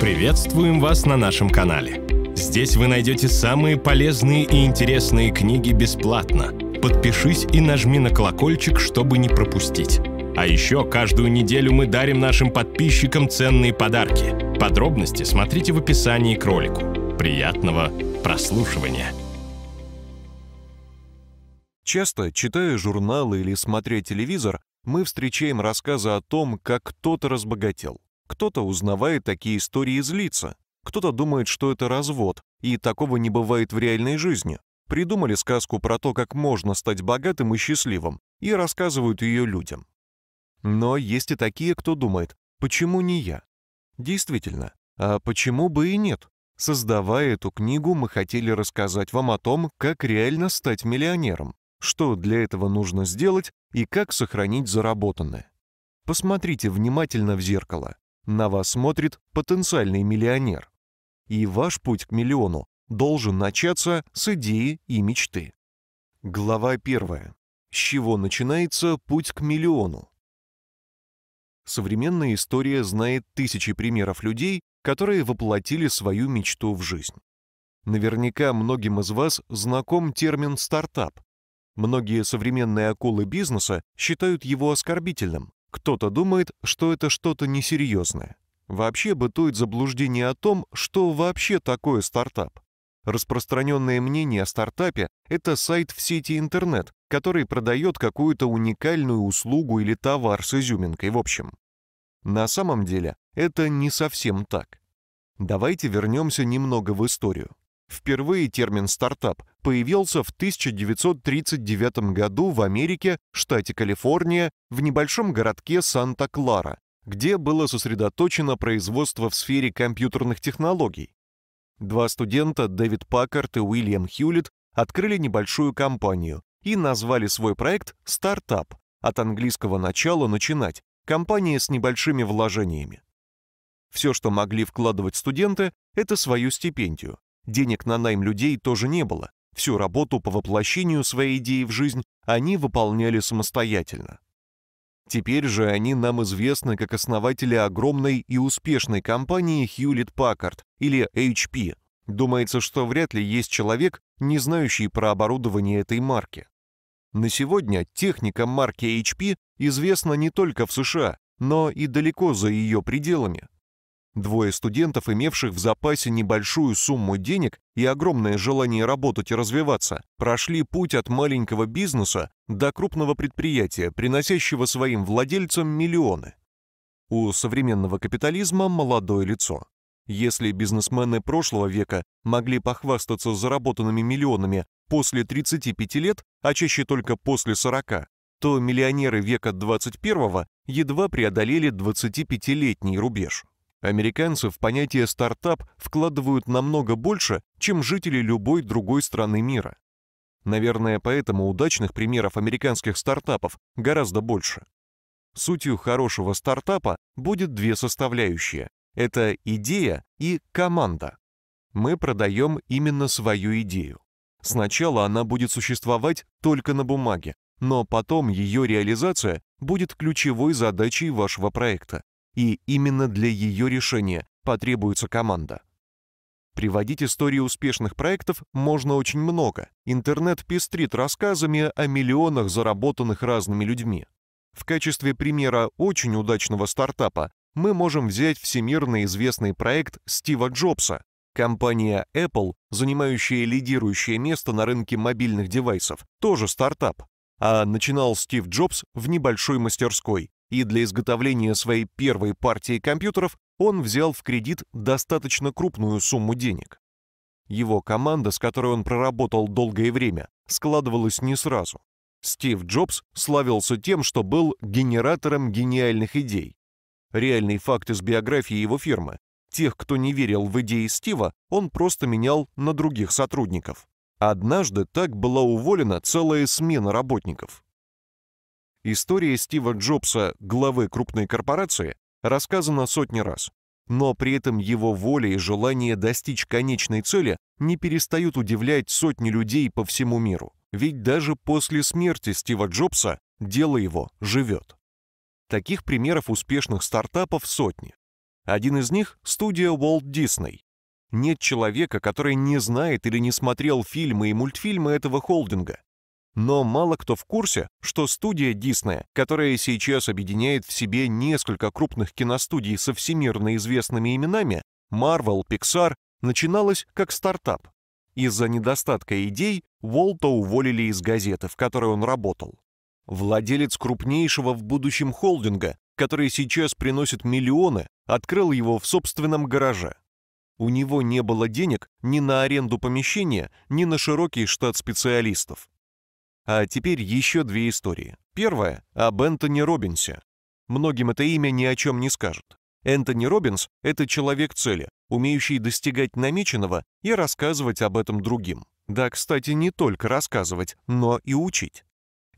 Приветствуем вас на нашем канале. Здесь вы найдете самые полезные и интересные книги бесплатно. Подпишись и нажми на колокольчик, чтобы не пропустить. А еще каждую неделю мы дарим нашим подписчикам ценные подарки. Подробности смотрите в описании к ролику. Приятного прослушивания! Часто, читая журналы или смотря телевизор, мы встречаем рассказы о том, как кто-то разбогател. Кто-то узнавает такие истории лица, кто-то думает, что это развод, и такого не бывает в реальной жизни. Придумали сказку про то, как можно стать богатым и счастливым, и рассказывают ее людям. Но есть и такие, кто думает, почему не я? Действительно, а почему бы и нет? Создавая эту книгу, мы хотели рассказать вам о том, как реально стать миллионером, что для этого нужно сделать и как сохранить заработанное. Посмотрите внимательно в зеркало. На вас смотрит потенциальный миллионер. И ваш путь к миллиону должен начаться с идеи и мечты. Глава первая. С чего начинается путь к миллиону? Современная история знает тысячи примеров людей, которые воплотили свою мечту в жизнь. Наверняка многим из вас знаком термин «стартап». Многие современные акулы бизнеса считают его оскорбительным, кто-то думает, что это что-то несерьезное. Вообще бытует заблуждение о том, что вообще такое стартап. Распространенное мнение о стартапе – это сайт в сети интернет, который продает какую-то уникальную услугу или товар с изюминкой в общем. На самом деле это не совсем так. Давайте вернемся немного в историю. Впервые термин «стартап» появился в 1939 году в Америке, штате Калифорния, в небольшом городке Санта-Клара, где было сосредоточено производство в сфере компьютерных технологий. Два студента, Дэвид Паккарт и Уильям Хьюлетт, открыли небольшую компанию и назвали свой проект «Стартап» от английского начала «начинать», компания с небольшими вложениями. Все, что могли вкладывать студенты, это свою стипендию. Денег на найм людей тоже не было. Всю работу по воплощению своей идеи в жизнь они выполняли самостоятельно. Теперь же они нам известны как основатели огромной и успешной компании Hewlett Packard или HP. Думается, что вряд ли есть человек, не знающий про оборудование этой марки. На сегодня техника марки HP известна не только в США, но и далеко за ее пределами. Двое студентов, имевших в запасе небольшую сумму денег и огромное желание работать и развиваться, прошли путь от маленького бизнеса до крупного предприятия, приносящего своим владельцам миллионы. У современного капитализма молодое лицо. Если бизнесмены прошлого века могли похвастаться заработанными миллионами после 35 лет, а чаще только после 40, то миллионеры века 21 едва преодолели 25-летний рубеж. Американцы в понятие «стартап» вкладывают намного больше, чем жители любой другой страны мира. Наверное, поэтому удачных примеров американских стартапов гораздо больше. Сутью хорошего стартапа будет две составляющие. Это идея и команда. Мы продаем именно свою идею. Сначала она будет существовать только на бумаге, но потом ее реализация будет ключевой задачей вашего проекта и именно для ее решения потребуется команда. Приводить истории успешных проектов можно очень много. Интернет пестрит рассказами о миллионах, заработанных разными людьми. В качестве примера очень удачного стартапа мы можем взять всемирно известный проект Стива Джобса. Компания Apple, занимающая лидирующее место на рынке мобильных девайсов, тоже стартап. А начинал Стив Джобс в небольшой мастерской, и для изготовления своей первой партии компьютеров он взял в кредит достаточно крупную сумму денег. Его команда, с которой он проработал долгое время, складывалась не сразу. Стив Джобс славился тем, что был генератором гениальных идей. Реальный факт из биографии его фирмы. Тех, кто не верил в идеи Стива, он просто менял на других сотрудников. Однажды так была уволена целая смена работников. История Стива Джобса, главы крупной корпорации, рассказана сотни раз. Но при этом его воля и желание достичь конечной цели не перестают удивлять сотни людей по всему миру. Ведь даже после смерти Стива Джобса дело его живет. Таких примеров успешных стартапов сотни. Один из них — студия Walt Disney. Нет человека, который не знает или не смотрел фильмы и мультфильмы этого холдинга. Но мало кто в курсе, что студия Disney, которая сейчас объединяет в себе несколько крупных киностудий со всемирно известными именами, Marvel, Pixar, начиналась как стартап. Из-за недостатка идей Уолта уволили из газеты, в которой он работал. Владелец крупнейшего в будущем холдинга, который сейчас приносит миллионы, открыл его в собственном гараже. У него не было денег ни на аренду помещения, ни на широкий штат специалистов. А теперь еще две истории. Первая — об Энтони Робинсе. Многим это имя ни о чем не скажет. Энтони Робинс — это человек цели, умеющий достигать намеченного и рассказывать об этом другим. Да, кстати, не только рассказывать, но и учить.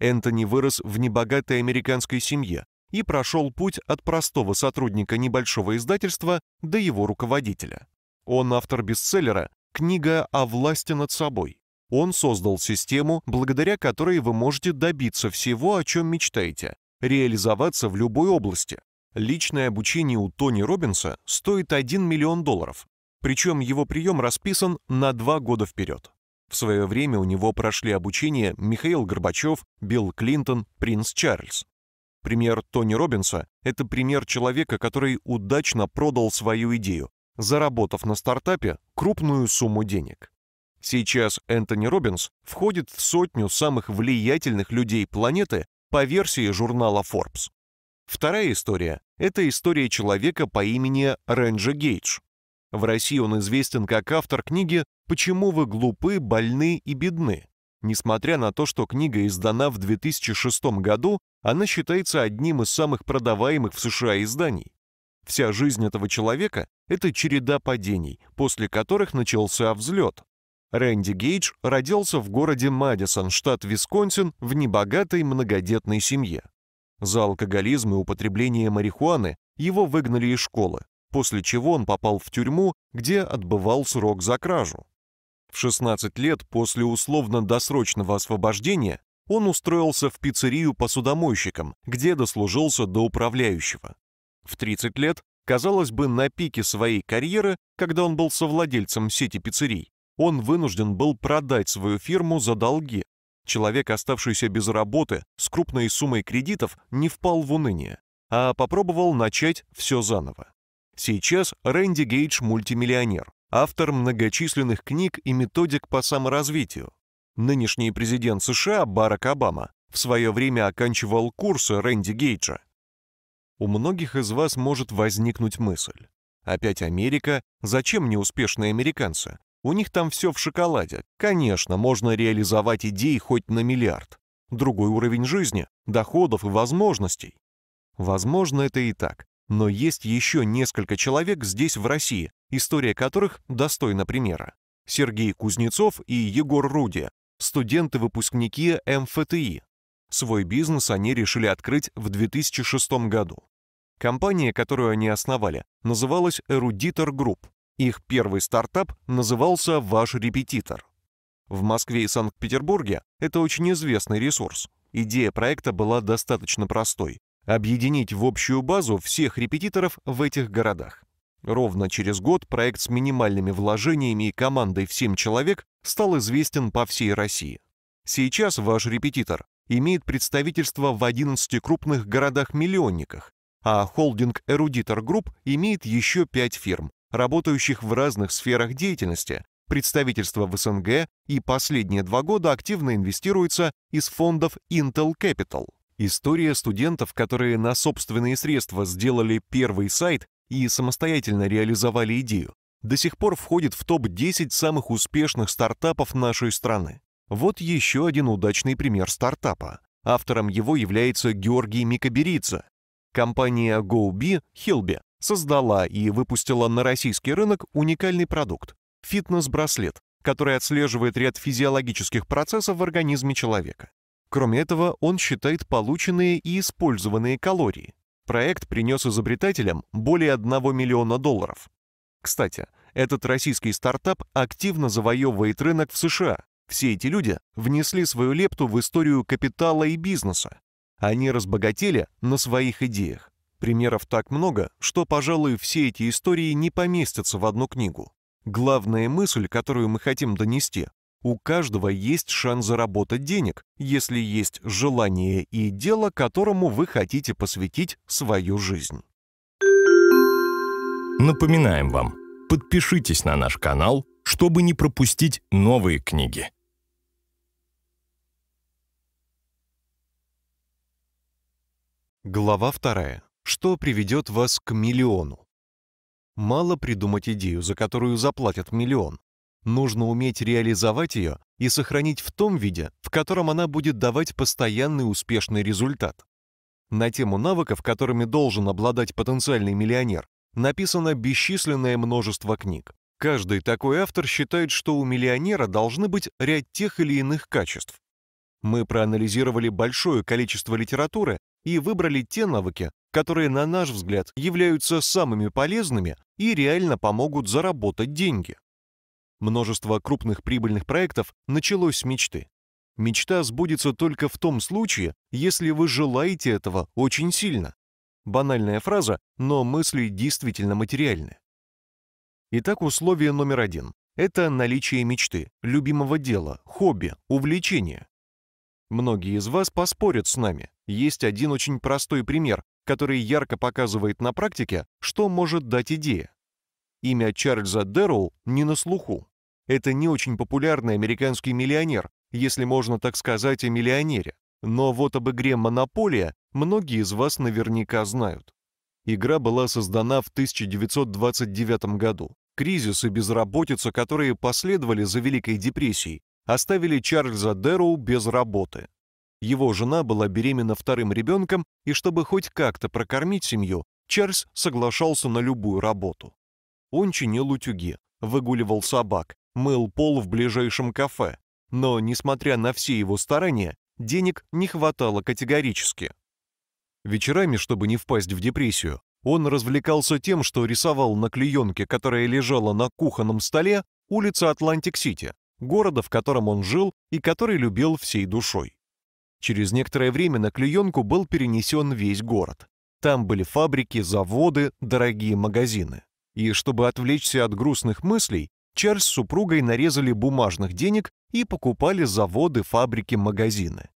Энтони вырос в небогатой американской семье и прошел путь от простого сотрудника небольшого издательства до его руководителя. Он автор бестселлера «Книга о власти над собой». Он создал систему, благодаря которой вы можете добиться всего, о чем мечтаете, реализоваться в любой области. Личное обучение у Тони Робинса стоит 1 миллион долларов, причем его прием расписан на два года вперед. В свое время у него прошли обучение Михаил Горбачев, Билл Клинтон, принц Чарльз. Пример Тони Робинса — это пример человека, который удачно продал свою идею, заработав на стартапе крупную сумму денег. Сейчас Энтони Робинс входит в сотню самых влиятельных людей планеты по версии журнала Forbes. Вторая история — это история человека по имени Рэнджи Гейдж. В России он известен как автор книги «Почему вы глупы, больны и бедны». Несмотря на то, что книга издана в 2006 году, она считается одним из самых продаваемых в США изданий. Вся жизнь этого человека — это череда падений, после которых начался взлет. Рэнди Гейдж родился в городе Мадисон, штат Висконсин, в небогатой многодетной семье. За алкоголизм и употребление марихуаны его выгнали из школы после чего он попал в тюрьму, где отбывал срок за кражу. В 16 лет после условно-досрочного освобождения он устроился в пиццерию посудомойщиком, где дослужился до управляющего. В 30 лет, казалось бы, на пике своей карьеры, когда он был совладельцем сети пиццерий, он вынужден был продать свою фирму за долги. Человек, оставшийся без работы, с крупной суммой кредитов, не впал в уныние, а попробовал начать все заново. Сейчас Рэнди Гейдж мультимиллионер, автор многочисленных книг и методик по саморазвитию. Нынешний президент США Барак Обама в свое время оканчивал курсы Рэнди Гейджа. У многих из вас может возникнуть мысль. Опять Америка, зачем неуспешные американцы? У них там все в шоколаде. Конечно, можно реализовать идеи хоть на миллиард. Другой уровень жизни, доходов и возможностей. Возможно, это и так. Но есть еще несколько человек здесь, в России, история которых достойна примера. Сергей Кузнецов и Егор Руди, студенты-выпускники МФТИ. Свой бизнес они решили открыть в 2006 году. Компания, которую они основали, называлась Eruditor Group. Их первый стартап назывался «Ваш репетитор». В Москве и Санкт-Петербурге это очень известный ресурс. Идея проекта была достаточно простой объединить в общую базу всех репетиторов в этих городах. Ровно через год проект с минимальными вложениями и командой в 7 человек стал известен по всей России. Сейчас ваш репетитор имеет представительство в 11 крупных городах-миллионниках, а холдинг Eruditor Group имеет еще 5 фирм, работающих в разных сферах деятельности, представительство в СНГ и последние два года активно инвестируется из фондов Intel Capital. История студентов, которые на собственные средства сделали первый сайт и самостоятельно реализовали идею, до сих пор входит в топ-10 самых успешных стартапов нашей страны. Вот еще один удачный пример стартапа. Автором его является Георгий Микаберидзе. Компания GoBee Hilby создала и выпустила на российский рынок уникальный продукт – фитнес-браслет, который отслеживает ряд физиологических процессов в организме человека. Кроме этого, он считает полученные и использованные калории. Проект принес изобретателям более 1 миллиона долларов. Кстати, этот российский стартап активно завоевывает рынок в США. Все эти люди внесли свою лепту в историю капитала и бизнеса. Они разбогатели на своих идеях. Примеров так много, что, пожалуй, все эти истории не поместятся в одну книгу. Главная мысль, которую мы хотим донести, у каждого есть шанс заработать денег, если есть желание и дело, которому вы хотите посвятить свою жизнь. Напоминаем вам, подпишитесь на наш канал, чтобы не пропустить новые книги. Глава вторая. Что приведет вас к миллиону? Мало придумать идею, за которую заплатят миллион. Нужно уметь реализовать ее и сохранить в том виде, в котором она будет давать постоянный успешный результат. На тему навыков, которыми должен обладать потенциальный миллионер, написано бесчисленное множество книг. Каждый такой автор считает, что у миллионера должны быть ряд тех или иных качеств. Мы проанализировали большое количество литературы и выбрали те навыки, которые, на наш взгляд, являются самыми полезными и реально помогут заработать деньги. Множество крупных прибыльных проектов началось с мечты. Мечта сбудется только в том случае, если вы желаете этого очень сильно. Банальная фраза, но мысли действительно материальны. Итак, условие номер один – это наличие мечты, любимого дела, хобби, увлечения. Многие из вас поспорят с нами. Есть один очень простой пример, который ярко показывает на практике, что может дать идея. Имя Чарльза Дэрроу не на слуху. Это не очень популярный американский миллионер, если можно так сказать о миллионере. Но вот об игре «Монополия» многие из вас наверняка знают. Игра была создана в 1929 году. Кризис и безработица, которые последовали за Великой депрессией, оставили Чарльза Дэрроу без работы. Его жена была беременна вторым ребенком, и чтобы хоть как-то прокормить семью, Чарльз соглашался на любую работу. Он чинил утюги, выгуливал собак, мыл пол в ближайшем кафе, но, несмотря на все его старания, денег не хватало категорически. Вечерами, чтобы не впасть в депрессию, он развлекался тем, что рисовал на клеенке, которая лежала на кухонном столе, улицы Атлантик-Сити, города, в котором он жил и который любил всей душой. Через некоторое время на клеенку был перенесен весь город. Там были фабрики, заводы, дорогие магазины. И чтобы отвлечься от грустных мыслей, Чарльз с супругой нарезали бумажных денег и покупали заводы, фабрики, магазины.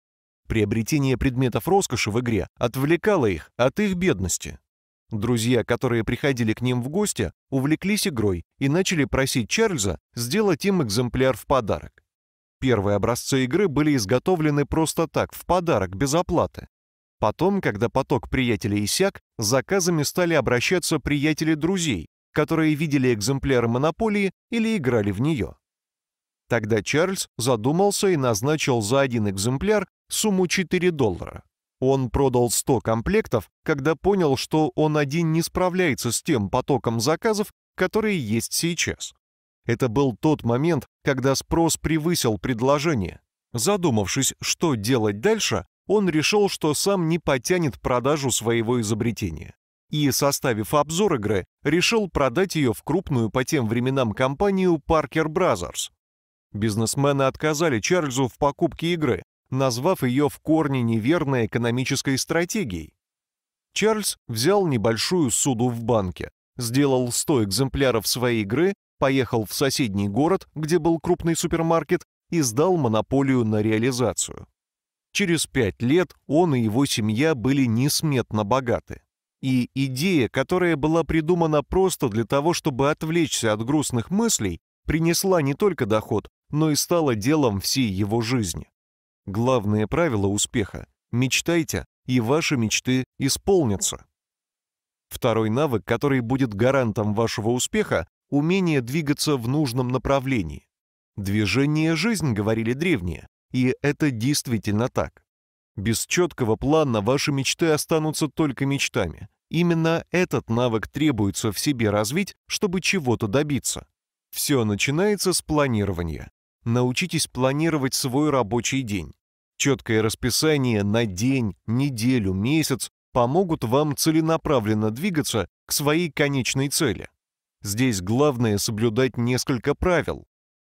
Приобретение предметов роскоши в игре отвлекало их от их бедности. Друзья, которые приходили к ним в гости, увлеклись игрой и начали просить Чарльза сделать им экземпляр в подарок. Первые образцы игры были изготовлены просто так, в подарок, без оплаты. Потом, когда поток приятелей иссяк, заказами стали обращаться приятели друзей, которые видели экземпляры монополии или играли в нее. Тогда Чарльз задумался и назначил за один экземпляр сумму 4 доллара. Он продал 100 комплектов, когда понял, что он один не справляется с тем потоком заказов, которые есть сейчас. Это был тот момент, когда спрос превысил предложение. Задумавшись, что делать дальше, он решил, что сам не потянет продажу своего изобретения и, составив обзор игры, решил продать ее в крупную по тем временам компанию Parker Brothers. Бизнесмены отказали Чарльзу в покупке игры, назвав ее в корне неверной экономической стратегией. Чарльз взял небольшую суду в банке, сделал 100 экземпляров своей игры, поехал в соседний город, где был крупный супермаркет, и сдал монополию на реализацию. Через пять лет он и его семья были несметно богаты. И идея, которая была придумана просто для того, чтобы отвлечься от грустных мыслей, принесла не только доход, но и стала делом всей его жизни. Главное правило успеха – мечтайте, и ваши мечты исполнятся. Второй навык, который будет гарантом вашего успеха – умение двигаться в нужном направлении. Движение – жизнь, говорили древние, и это действительно так. Без четкого плана ваши мечты останутся только мечтами. Именно этот навык требуется в себе развить, чтобы чего-то добиться. Все начинается с планирования. Научитесь планировать свой рабочий день. Четкое расписание на день, неделю, месяц помогут вам целенаправленно двигаться к своей конечной цели. Здесь главное соблюдать несколько правил.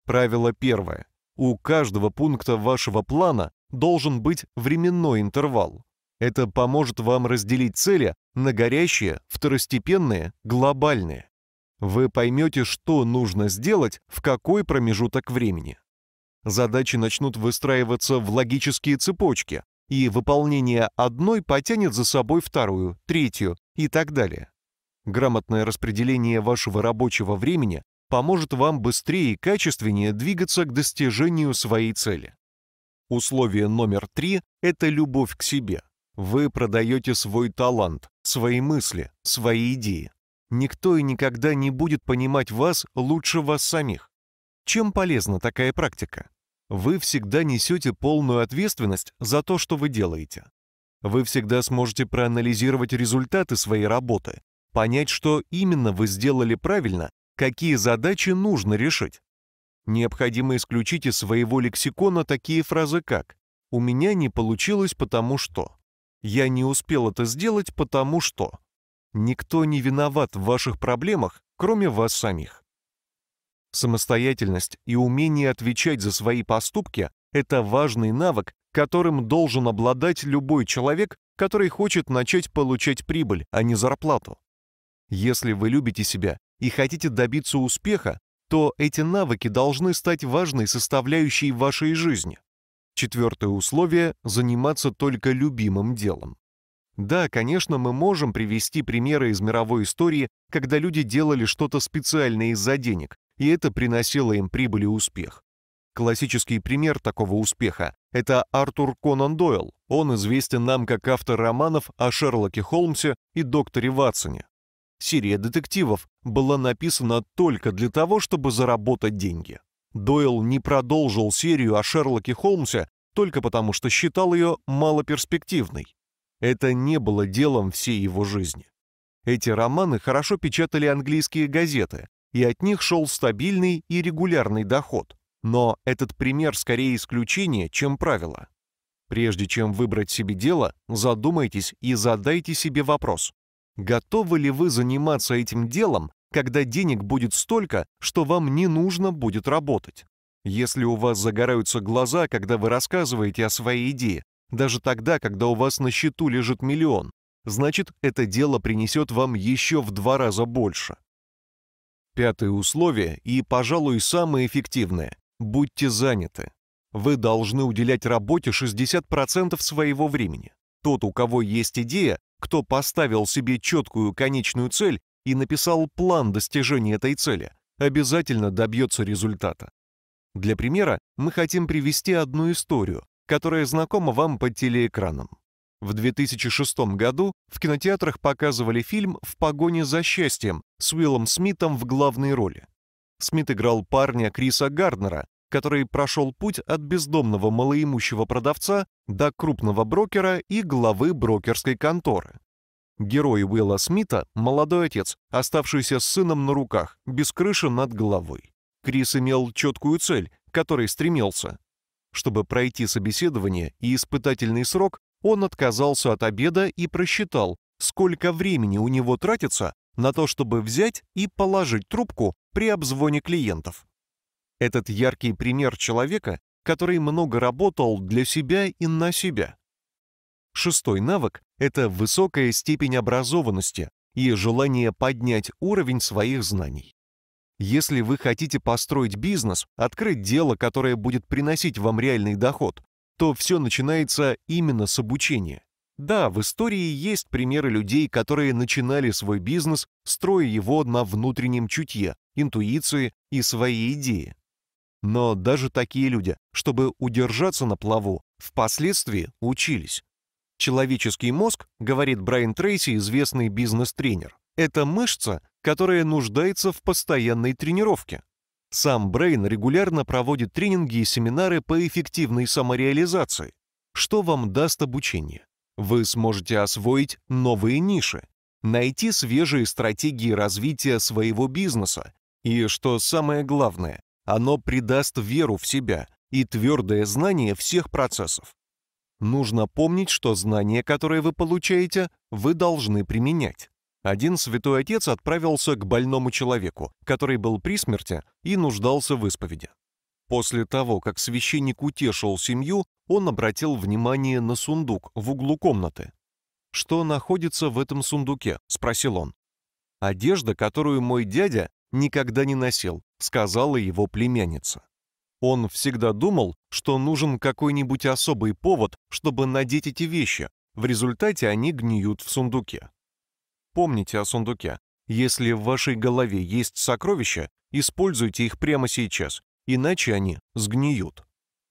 Правило первое. У каждого пункта вашего плана должен быть временной интервал. Это поможет вам разделить цели на горящие, второстепенные, глобальные. Вы поймете, что нужно сделать в какой промежуток времени. Задачи начнут выстраиваться в логические цепочки, и выполнение одной потянет за собой вторую, третью и так далее. Грамотное распределение вашего рабочего времени поможет вам быстрее и качественнее двигаться к достижению своей цели. Условие номер три – это любовь к себе. Вы продаете свой талант, свои мысли, свои идеи. Никто и никогда не будет понимать вас лучше вас самих. Чем полезна такая практика? Вы всегда несете полную ответственность за то, что вы делаете. Вы всегда сможете проанализировать результаты своей работы, понять, что именно вы сделали правильно, какие задачи нужно решить. Необходимо исключить из своего лексикона такие фразы, как «у меня не получилось потому что», я не успел это сделать, потому что... Никто не виноват в ваших проблемах, кроме вас самих. Самостоятельность и умение отвечать за свои поступки – это важный навык, которым должен обладать любой человек, который хочет начать получать прибыль, а не зарплату. Если вы любите себя и хотите добиться успеха, то эти навыки должны стать важной составляющей вашей жизни. Четвертое условие – заниматься только любимым делом. Да, конечно, мы можем привести примеры из мировой истории, когда люди делали что-то специальное из-за денег, и это приносило им прибыль и успех. Классический пример такого успеха – это Артур Конан Дойл. Он известен нам как автор романов о Шерлоке Холмсе и докторе Ватсоне. Серия детективов была написана только для того, чтобы заработать деньги. Дойл не продолжил серию о Шерлоке Холмсе только потому, что считал ее малоперспективной. Это не было делом всей его жизни. Эти романы хорошо печатали английские газеты, и от них шел стабильный и регулярный доход. Но этот пример скорее исключение, чем правило. Прежде чем выбрать себе дело, задумайтесь и задайте себе вопрос. Готовы ли вы заниматься этим делом, когда денег будет столько, что вам не нужно будет работать. Если у вас загораются глаза, когда вы рассказываете о своей идее, даже тогда, когда у вас на счету лежит миллион, значит, это дело принесет вам еще в два раза больше. Пятое условие и, пожалуй, самое эффективное – будьте заняты. Вы должны уделять работе 60% своего времени. Тот, у кого есть идея, кто поставил себе четкую конечную цель и написал план достижения этой цели, обязательно добьется результата. Для примера мы хотим привести одну историю, которая знакома вам под телеэкраном. В 2006 году в кинотеатрах показывали фильм «В погоне за счастьем» с Уиллом Смитом в главной роли. Смит играл парня Криса Гарднера, который прошел путь от бездомного малоимущего продавца до крупного брокера и главы брокерской конторы. Герой Уилла Смита — молодой отец, оставшийся с сыном на руках, без крыши над головой. Крис имел четкую цель, к которой стремился. Чтобы пройти собеседование и испытательный срок, он отказался от обеда и просчитал, сколько времени у него тратится на то, чтобы взять и положить трубку при обзвоне клиентов. Этот яркий пример человека, который много работал для себя и на себя. Шестой навык — это высокая степень образованности и желание поднять уровень своих знаний. Если вы хотите построить бизнес, открыть дело, которое будет приносить вам реальный доход, то все начинается именно с обучения. Да, в истории есть примеры людей, которые начинали свой бизнес, строя его на внутреннем чутье, интуиции и своей идеи. Но даже такие люди, чтобы удержаться на плаву, впоследствии учились. Человеческий мозг, говорит Брайан Трейси, известный бизнес-тренер, это мышца, которая нуждается в постоянной тренировке. Сам Брейн регулярно проводит тренинги и семинары по эффективной самореализации. Что вам даст обучение? Вы сможете освоить новые ниши, найти свежие стратегии развития своего бизнеса и, что самое главное, оно придаст веру в себя и твердое знание всех процессов. Нужно помнить, что знания, которые вы получаете, вы должны применять. Один святой отец отправился к больному человеку, который был при смерти и нуждался в исповеди. После того, как священник утешил семью, он обратил внимание на сундук в углу комнаты. «Что находится в этом сундуке?» — спросил он. «Одежда, которую мой дядя никогда не носил», — сказала его племянница. Он всегда думал, что нужен какой-нибудь особый повод, чтобы надеть эти вещи. В результате они гниют в сундуке. Помните о сундуке. Если в вашей голове есть сокровища, используйте их прямо сейчас, иначе они сгниют.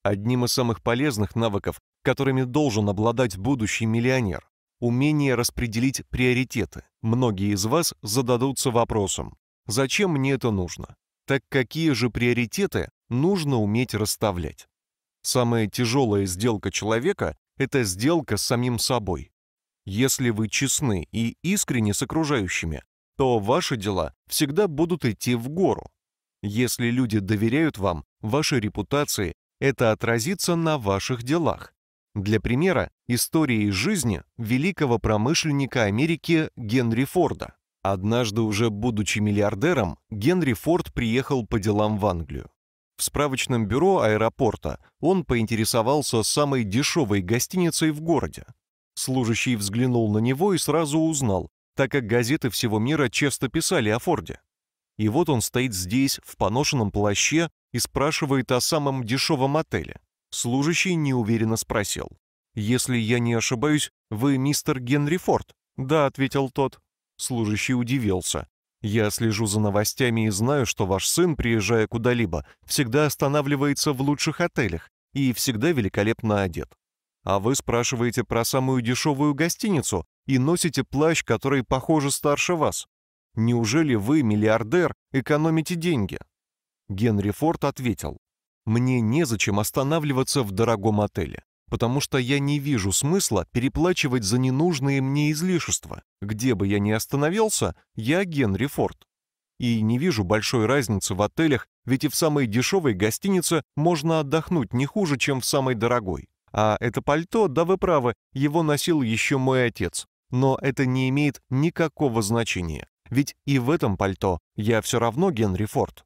Одним из самых полезных навыков, которыми должен обладать будущий миллионер, умение распределить приоритеты. Многие из вас зададутся вопросом, зачем мне это нужно? Так какие же приоритеты нужно уметь расставлять? Самая тяжелая сделка человека – это сделка с самим собой. Если вы честны и искренни с окружающими, то ваши дела всегда будут идти в гору. Если люди доверяют вам, вашей репутации это отразится на ваших делах. Для примера, история из жизни великого промышленника Америки Генри Форда. Однажды уже будучи миллиардером, Генри Форд приехал по делам в Англию. В справочном бюро аэропорта он поинтересовался самой дешевой гостиницей в городе. Служащий взглянул на него и сразу узнал, так как газеты всего мира часто писали о Форде. И вот он стоит здесь, в поношенном плаще, и спрашивает о самом дешевом отеле. Служащий неуверенно спросил. «Если я не ошибаюсь, вы мистер Генри Форд?» «Да», — ответил тот. Служащий удивился. «Я слежу за новостями и знаю, что ваш сын, приезжая куда-либо, всегда останавливается в лучших отелях и всегда великолепно одет. А вы спрашиваете про самую дешевую гостиницу и носите плащ, который, похоже, старше вас. Неужели вы, миллиардер, экономите деньги?» Генри Форд ответил, «Мне незачем останавливаться в дорогом отеле, потому что я не вижу смысла переплачивать за ненужные мне излишества. Где бы я ни остановился, я Генри Форд. И не вижу большой разницы в отелях, ведь и в самой дешевой гостинице можно отдохнуть не хуже, чем в самой дорогой. А это пальто, да вы правы, его носил еще мой отец. Но это не имеет никакого значения, ведь и в этом пальто я все равно Генри Форд.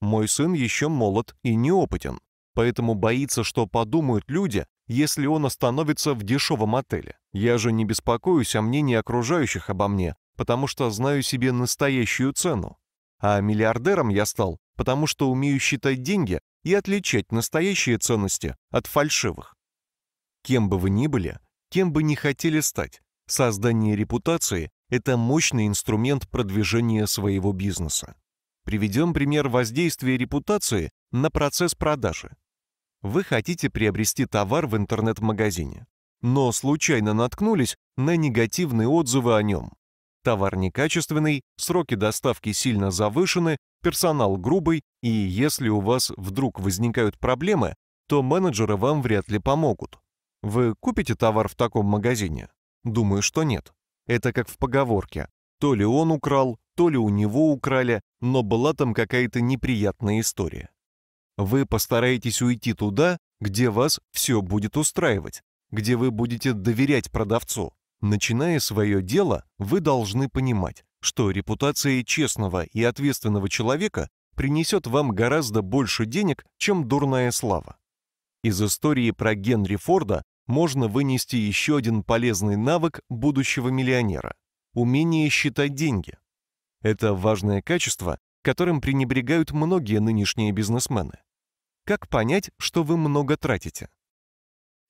Мой сын еще молод и неопытен, поэтому боится, что подумают люди, если он остановится в дешевом отеле. Я же не беспокоюсь о мнении окружающих обо мне, потому что знаю себе настоящую цену. А миллиардером я стал, потому что умею считать деньги и отличать настоящие ценности от фальшивых. Кем бы вы ни были, кем бы ни хотели стать, создание репутации – это мощный инструмент продвижения своего бизнеса. Приведем пример воздействия репутации на процесс продажи. Вы хотите приобрести товар в интернет-магазине, но случайно наткнулись на негативные отзывы о нем. Товар некачественный, сроки доставки сильно завышены, персонал грубый, и если у вас вдруг возникают проблемы, то менеджеры вам вряд ли помогут. Вы купите товар в таком магазине? Думаю, что нет. Это как в поговорке. То ли он украл, то ли у него украли, но была там какая-то неприятная история. Вы постараетесь уйти туда, где вас все будет устраивать, где вы будете доверять продавцу. Начиная свое дело, вы должны понимать, что репутация честного и ответственного человека принесет вам гораздо больше денег, чем дурная слава. Из истории про Генри Форда можно вынести еще один полезный навык будущего миллионера – умение считать деньги. Это важное качество, которым пренебрегают многие нынешние бизнесмены. Как понять, что вы много тратите?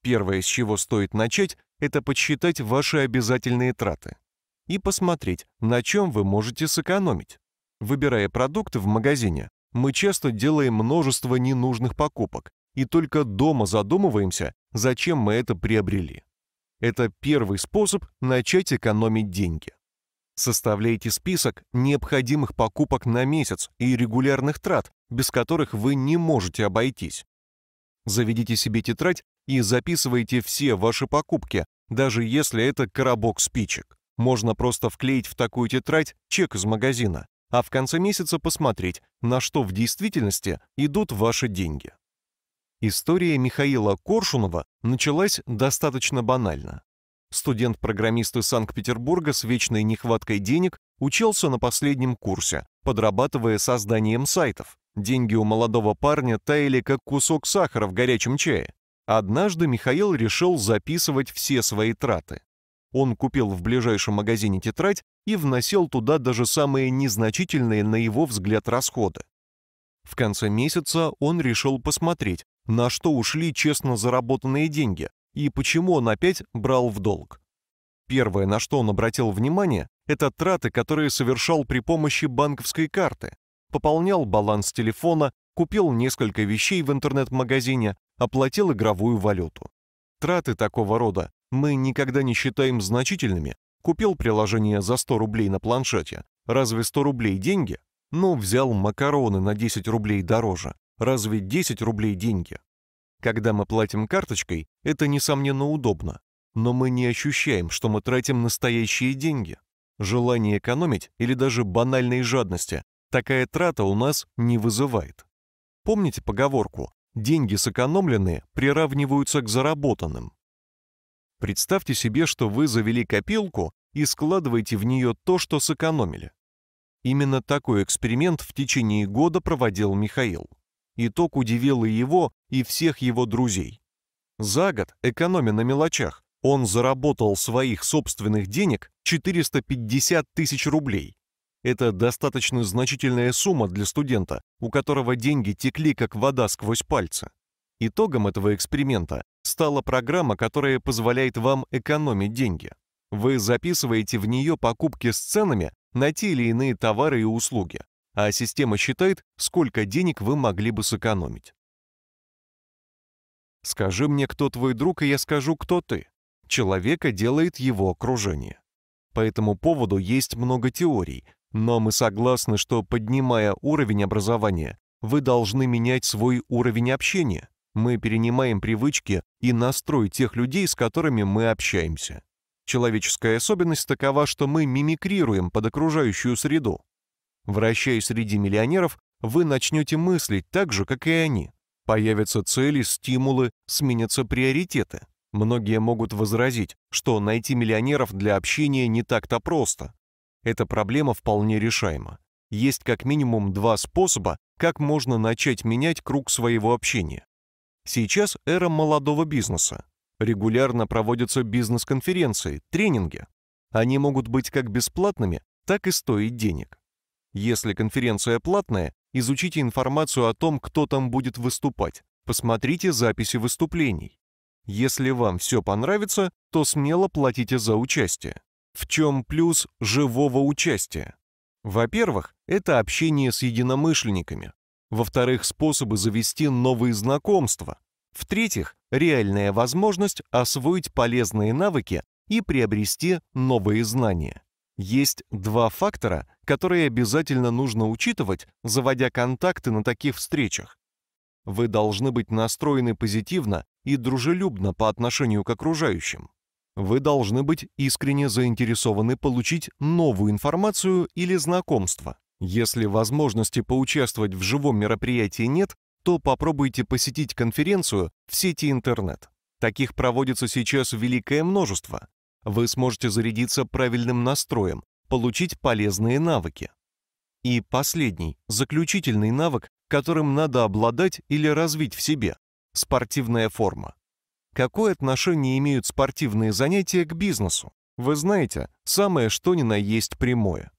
Первое, с чего стоит начать, это подсчитать ваши обязательные траты и посмотреть, на чем вы можете сэкономить. Выбирая продукты в магазине, мы часто делаем множество ненужных покупок и только дома задумываемся, зачем мы это приобрели. Это первый способ начать экономить деньги. Составляйте список необходимых покупок на месяц и регулярных трат, без которых вы не можете обойтись. Заведите себе тетрадь и записывайте все ваши покупки, даже если это коробок спичек. Можно просто вклеить в такую тетрадь чек из магазина, а в конце месяца посмотреть, на что в действительности идут ваши деньги. История Михаила Коршунова началась достаточно банально. Студент-программист из Санкт-Петербурга с вечной нехваткой денег учился на последнем курсе, подрабатывая созданием сайтов. Деньги у молодого парня таяли как кусок сахара в горячем чае. Однажды Михаил решил записывать все свои траты. Он купил в ближайшем магазине тетрадь и вносил туда даже самые незначительные, на его взгляд, расходы. В конце месяца он решил посмотреть, на что ушли честно заработанные деньги и почему он опять брал в долг. Первое, на что он обратил внимание, это траты, которые совершал при помощи банковской карты. Пополнял баланс телефона, купил несколько вещей в интернет-магазине, оплатил игровую валюту. Траты такого рода мы никогда не считаем значительными. Купил приложение за 100 рублей на планшете. Разве 100 рублей деньги? Ну, взял макароны на 10 рублей дороже. Разве 10 рублей деньги? Когда мы платим карточкой, это, несомненно, удобно но мы не ощущаем, что мы тратим настоящие деньги. Желание экономить или даже банальной жадности такая трата у нас не вызывает. Помните поговорку «деньги сэкономленные приравниваются к заработанным». Представьте себе, что вы завели копилку и складываете в нее то, что сэкономили. Именно такой эксперимент в течение года проводил Михаил. Итог удивил и его, и всех его друзей. За год, экономя на мелочах, он заработал своих собственных денег 450 тысяч рублей. Это достаточно значительная сумма для студента, у которого деньги текли как вода сквозь пальцы. Итогом этого эксперимента стала программа, которая позволяет вам экономить деньги. Вы записываете в нее покупки с ценами на те или иные товары и услуги, а система считает, сколько денег вы могли бы сэкономить. Скажи мне, кто твой друг, и я скажу, кто ты. Человека делает его окружение. По этому поводу есть много теорий, но мы согласны, что поднимая уровень образования, вы должны менять свой уровень общения. Мы перенимаем привычки и настрой тех людей, с которыми мы общаемся. Человеческая особенность такова, что мы мимикрируем под окружающую среду. Вращаясь среди миллионеров, вы начнете мыслить так же, как и они. Появятся цели, стимулы, сменятся приоритеты. Многие могут возразить, что найти миллионеров для общения не так-то просто. Эта проблема вполне решаема. Есть как минимум два способа, как можно начать менять круг своего общения. Сейчас эра молодого бизнеса. Регулярно проводятся бизнес-конференции, тренинги. Они могут быть как бесплатными, так и стоить денег. Если конференция платная, изучите информацию о том, кто там будет выступать. Посмотрите записи выступлений. Если вам все понравится, то смело платите за участие. В чем плюс живого участия? Во-первых, это общение с единомышленниками. Во-вторых, способы завести новые знакомства. В-третьих, реальная возможность освоить полезные навыки и приобрести новые знания. Есть два фактора, которые обязательно нужно учитывать, заводя контакты на таких встречах. Вы должны быть настроены позитивно и дружелюбно по отношению к окружающим. Вы должны быть искренне заинтересованы получить новую информацию или знакомство. Если возможности поучаствовать в живом мероприятии нет, то попробуйте посетить конференцию в сети интернет. Таких проводится сейчас великое множество. Вы сможете зарядиться правильным настроем, получить полезные навыки. И последний, заключительный навык, которым надо обладать или развить в себе – спортивная форма. Какое отношение имеют спортивные занятия к бизнесу? Вы знаете, самое что ни на есть прямое.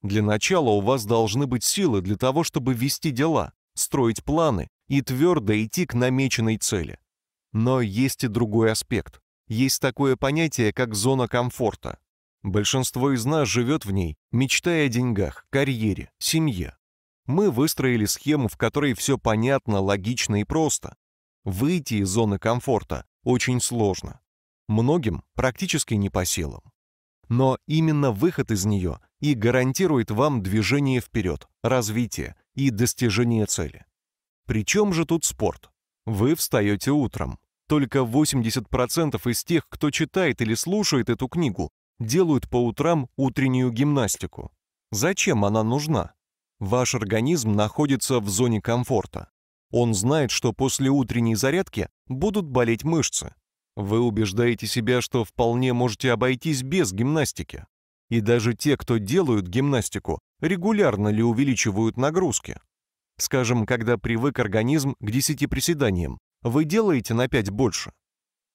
Для начала у вас должны быть силы для того, чтобы вести дела, строить планы и твердо идти к намеченной цели. Но есть и другой аспект. Есть такое понятие, как зона комфорта. Большинство из нас живет в ней, мечтая о деньгах, карьере, семье. Мы выстроили схему, в которой все понятно, логично и просто. Выйти из зоны комфорта очень сложно. Многим практически не по силам. Но именно выход из нее и гарантирует вам движение вперед, развитие и достижение цели. Причем же тут спорт? Вы встаете утром. Только 80% из тех, кто читает или слушает эту книгу, делают по утрам утреннюю гимнастику. Зачем она нужна? Ваш организм находится в зоне комфорта. Он знает, что после утренней зарядки будут болеть мышцы. Вы убеждаете себя, что вполне можете обойтись без гимнастики. И даже те, кто делают гимнастику, регулярно ли увеличивают нагрузки. Скажем, когда привык организм к 10 приседаниям, вы делаете на 5 больше?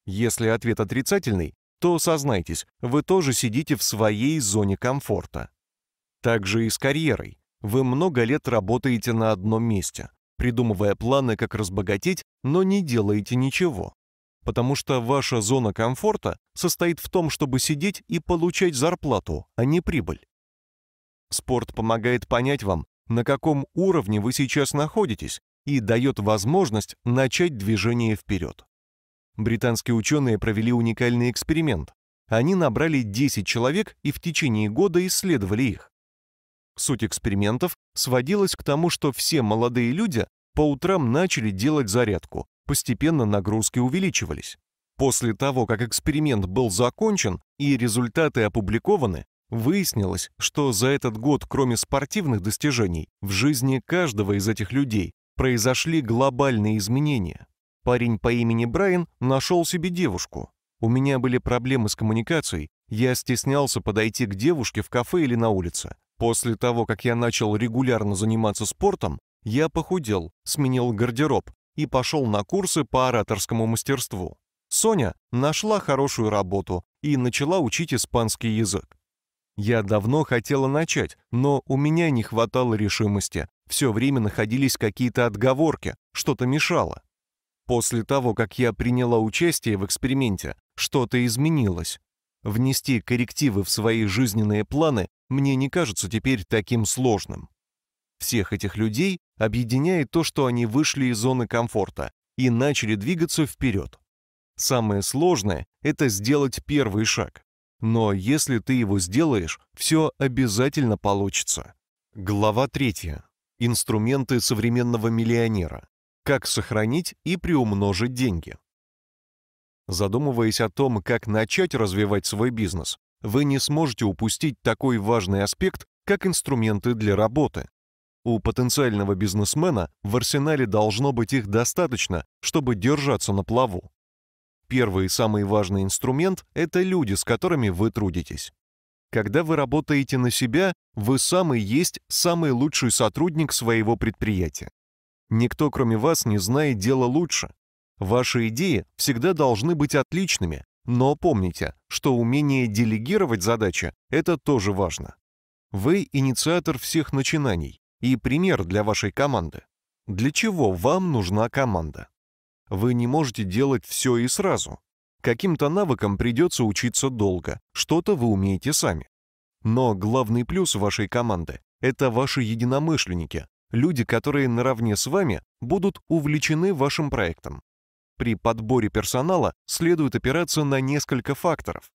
Если ответ отрицательный, то сознайтесь, вы тоже сидите в своей зоне комфорта. Также и с карьерой. Вы много лет работаете на одном месте, придумывая планы, как разбогатеть, но не делаете ничего. Потому что ваша зона комфорта состоит в том, чтобы сидеть и получать зарплату, а не прибыль. Спорт помогает понять вам, на каком уровне вы сейчас находитесь, и дает возможность начать движение вперед. Британские ученые провели уникальный эксперимент. Они набрали 10 человек и в течение года исследовали их. Суть экспериментов сводилась к тому, что все молодые люди по утрам начали делать зарядку, постепенно нагрузки увеличивались. После того, как эксперимент был закончен и результаты опубликованы, выяснилось, что за этот год, кроме спортивных достижений, в жизни каждого из этих людей произошли глобальные изменения. Парень по имени Брайан нашел себе девушку. У меня были проблемы с коммуникацией, я стеснялся подойти к девушке в кафе или на улице. После того, как я начал регулярно заниматься спортом, я похудел, сменил гардероб и пошел на курсы по ораторскому мастерству. Соня нашла хорошую работу и начала учить испанский язык. Я давно хотела начать, но у меня не хватало решимости. Все время находились какие-то отговорки, что-то мешало. После того, как я приняла участие в эксперименте, что-то изменилось. Внести коррективы в свои жизненные планы мне не кажется теперь таким сложным. Всех этих людей объединяет то, что они вышли из зоны комфорта и начали двигаться вперед. Самое сложное — это сделать первый шаг. Но если ты его сделаешь, все обязательно получится. Глава 3. Инструменты современного миллионера. Как сохранить и приумножить деньги. Задумываясь о том, как начать развивать свой бизнес, вы не сможете упустить такой важный аспект, как инструменты для работы. У потенциального бизнесмена в арсенале должно быть их достаточно, чтобы держаться на плаву. Первый и самый важный инструмент — это люди, с которыми вы трудитесь. Когда вы работаете на себя, вы сам и есть самый лучший сотрудник своего предприятия. Никто, кроме вас, не знает дела лучше. Ваши идеи всегда должны быть отличными, но помните, что умение делегировать задачи — это тоже важно. Вы инициатор всех начинаний, и пример для вашей команды. Для чего вам нужна команда? Вы не можете делать все и сразу. Каким-то навыкам придется учиться долго, что-то вы умеете сами. Но главный плюс вашей команды — это ваши единомышленники, люди, которые наравне с вами будут увлечены вашим проектом. При подборе персонала следует опираться на несколько факторов.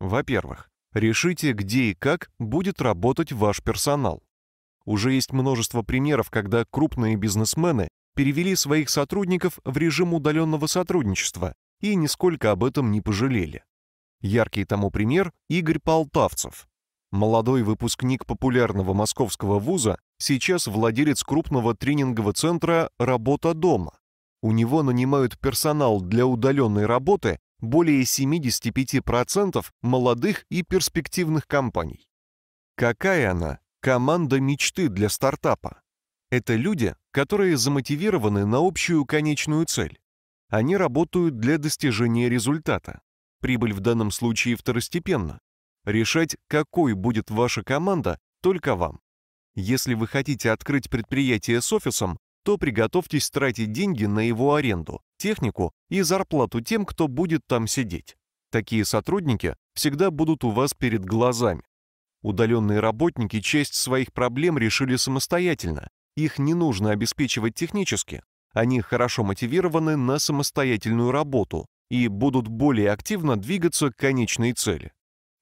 Во-первых, решите, где и как будет работать ваш персонал. Уже есть множество примеров, когда крупные бизнесмены перевели своих сотрудников в режим удаленного сотрудничества и нисколько об этом не пожалели. Яркий тому пример — Игорь Полтавцев. Молодой выпускник популярного московского вуза, сейчас владелец крупного тренингового центра «Работа дома». У него нанимают персонал для удаленной работы более 75% молодых и перспективных компаний. Какая она, Команда мечты для стартапа. Это люди, которые замотивированы на общую конечную цель. Они работают для достижения результата. Прибыль в данном случае второстепенна. Решать, какой будет ваша команда, только вам. Если вы хотите открыть предприятие с офисом, то приготовьтесь тратить деньги на его аренду, технику и зарплату тем, кто будет там сидеть. Такие сотрудники всегда будут у вас перед глазами. Удаленные работники часть своих проблем решили самостоятельно. Их не нужно обеспечивать технически. Они хорошо мотивированы на самостоятельную работу и будут более активно двигаться к конечной цели.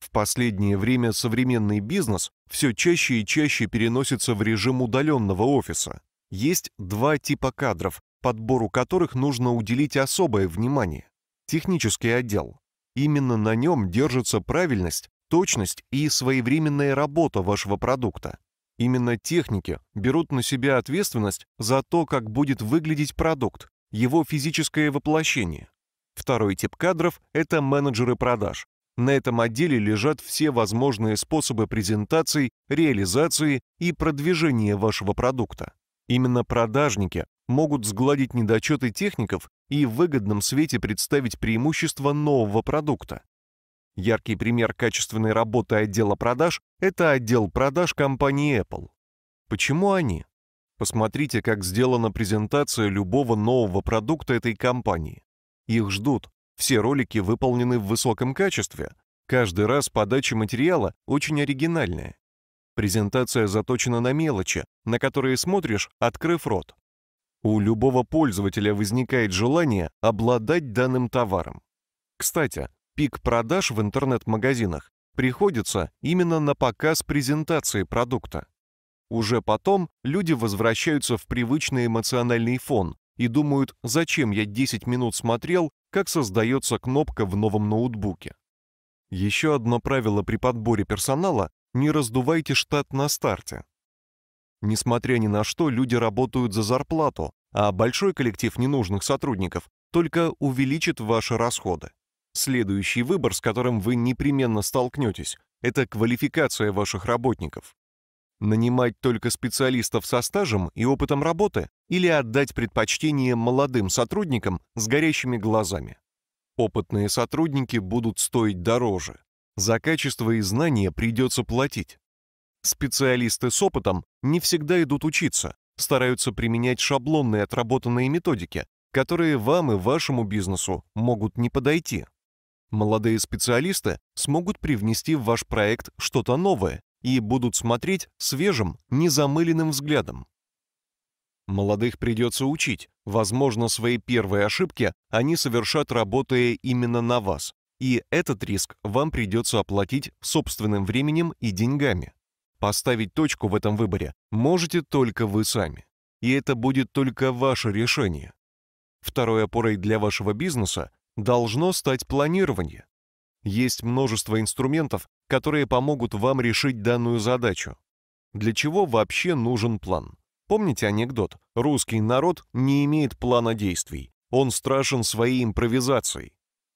В последнее время современный бизнес все чаще и чаще переносится в режим удаленного офиса. Есть два типа кадров, подбору которых нужно уделить особое внимание. Технический отдел. Именно на нем держится правильность точность и своевременная работа вашего продукта. Именно техники берут на себя ответственность за то, как будет выглядеть продукт, его физическое воплощение. Второй тип кадров — это менеджеры продаж. На этом отделе лежат все возможные способы презентации, реализации и продвижения вашего продукта. Именно продажники могут сгладить недочеты техников и в выгодном свете представить преимущества нового продукта. Яркий пример качественной работы отдела продаж – это отдел продаж компании Apple. Почему они? Посмотрите, как сделана презентация любого нового продукта этой компании. Их ждут. Все ролики выполнены в высоком качестве. Каждый раз подача материала очень оригинальная. Презентация заточена на мелочи, на которые смотришь, открыв рот. У любого пользователя возникает желание обладать данным товаром. Кстати, пик продаж в интернет-магазинах приходится именно на показ презентации продукта. Уже потом люди возвращаются в привычный эмоциональный фон и думают, зачем я 10 минут смотрел, как создается кнопка в новом ноутбуке. Еще одно правило при подборе персонала – не раздувайте штат на старте. Несмотря ни на что, люди работают за зарплату, а большой коллектив ненужных сотрудников только увеличит ваши расходы. Следующий выбор, с которым вы непременно столкнетесь, это квалификация ваших работников. Нанимать только специалистов со стажем и опытом работы или отдать предпочтение молодым сотрудникам с горящими глазами. Опытные сотрудники будут стоить дороже. За качество и знания придется платить. Специалисты с опытом не всегда идут учиться, стараются применять шаблонные отработанные методики, которые вам и вашему бизнесу могут не подойти. Молодые специалисты смогут привнести в ваш проект что-то новое и будут смотреть свежим, незамыленным взглядом. Молодых придется учить. Возможно, свои первые ошибки они совершат, работая именно на вас. И этот риск вам придется оплатить собственным временем и деньгами. Поставить точку в этом выборе можете только вы сами. И это будет только ваше решение. Второй опорой для вашего бизнеса должно стать планирование. Есть множество инструментов, которые помогут вам решить данную задачу. Для чего вообще нужен план? Помните анекдот? Русский народ не имеет плана действий. Он страшен своей импровизацией.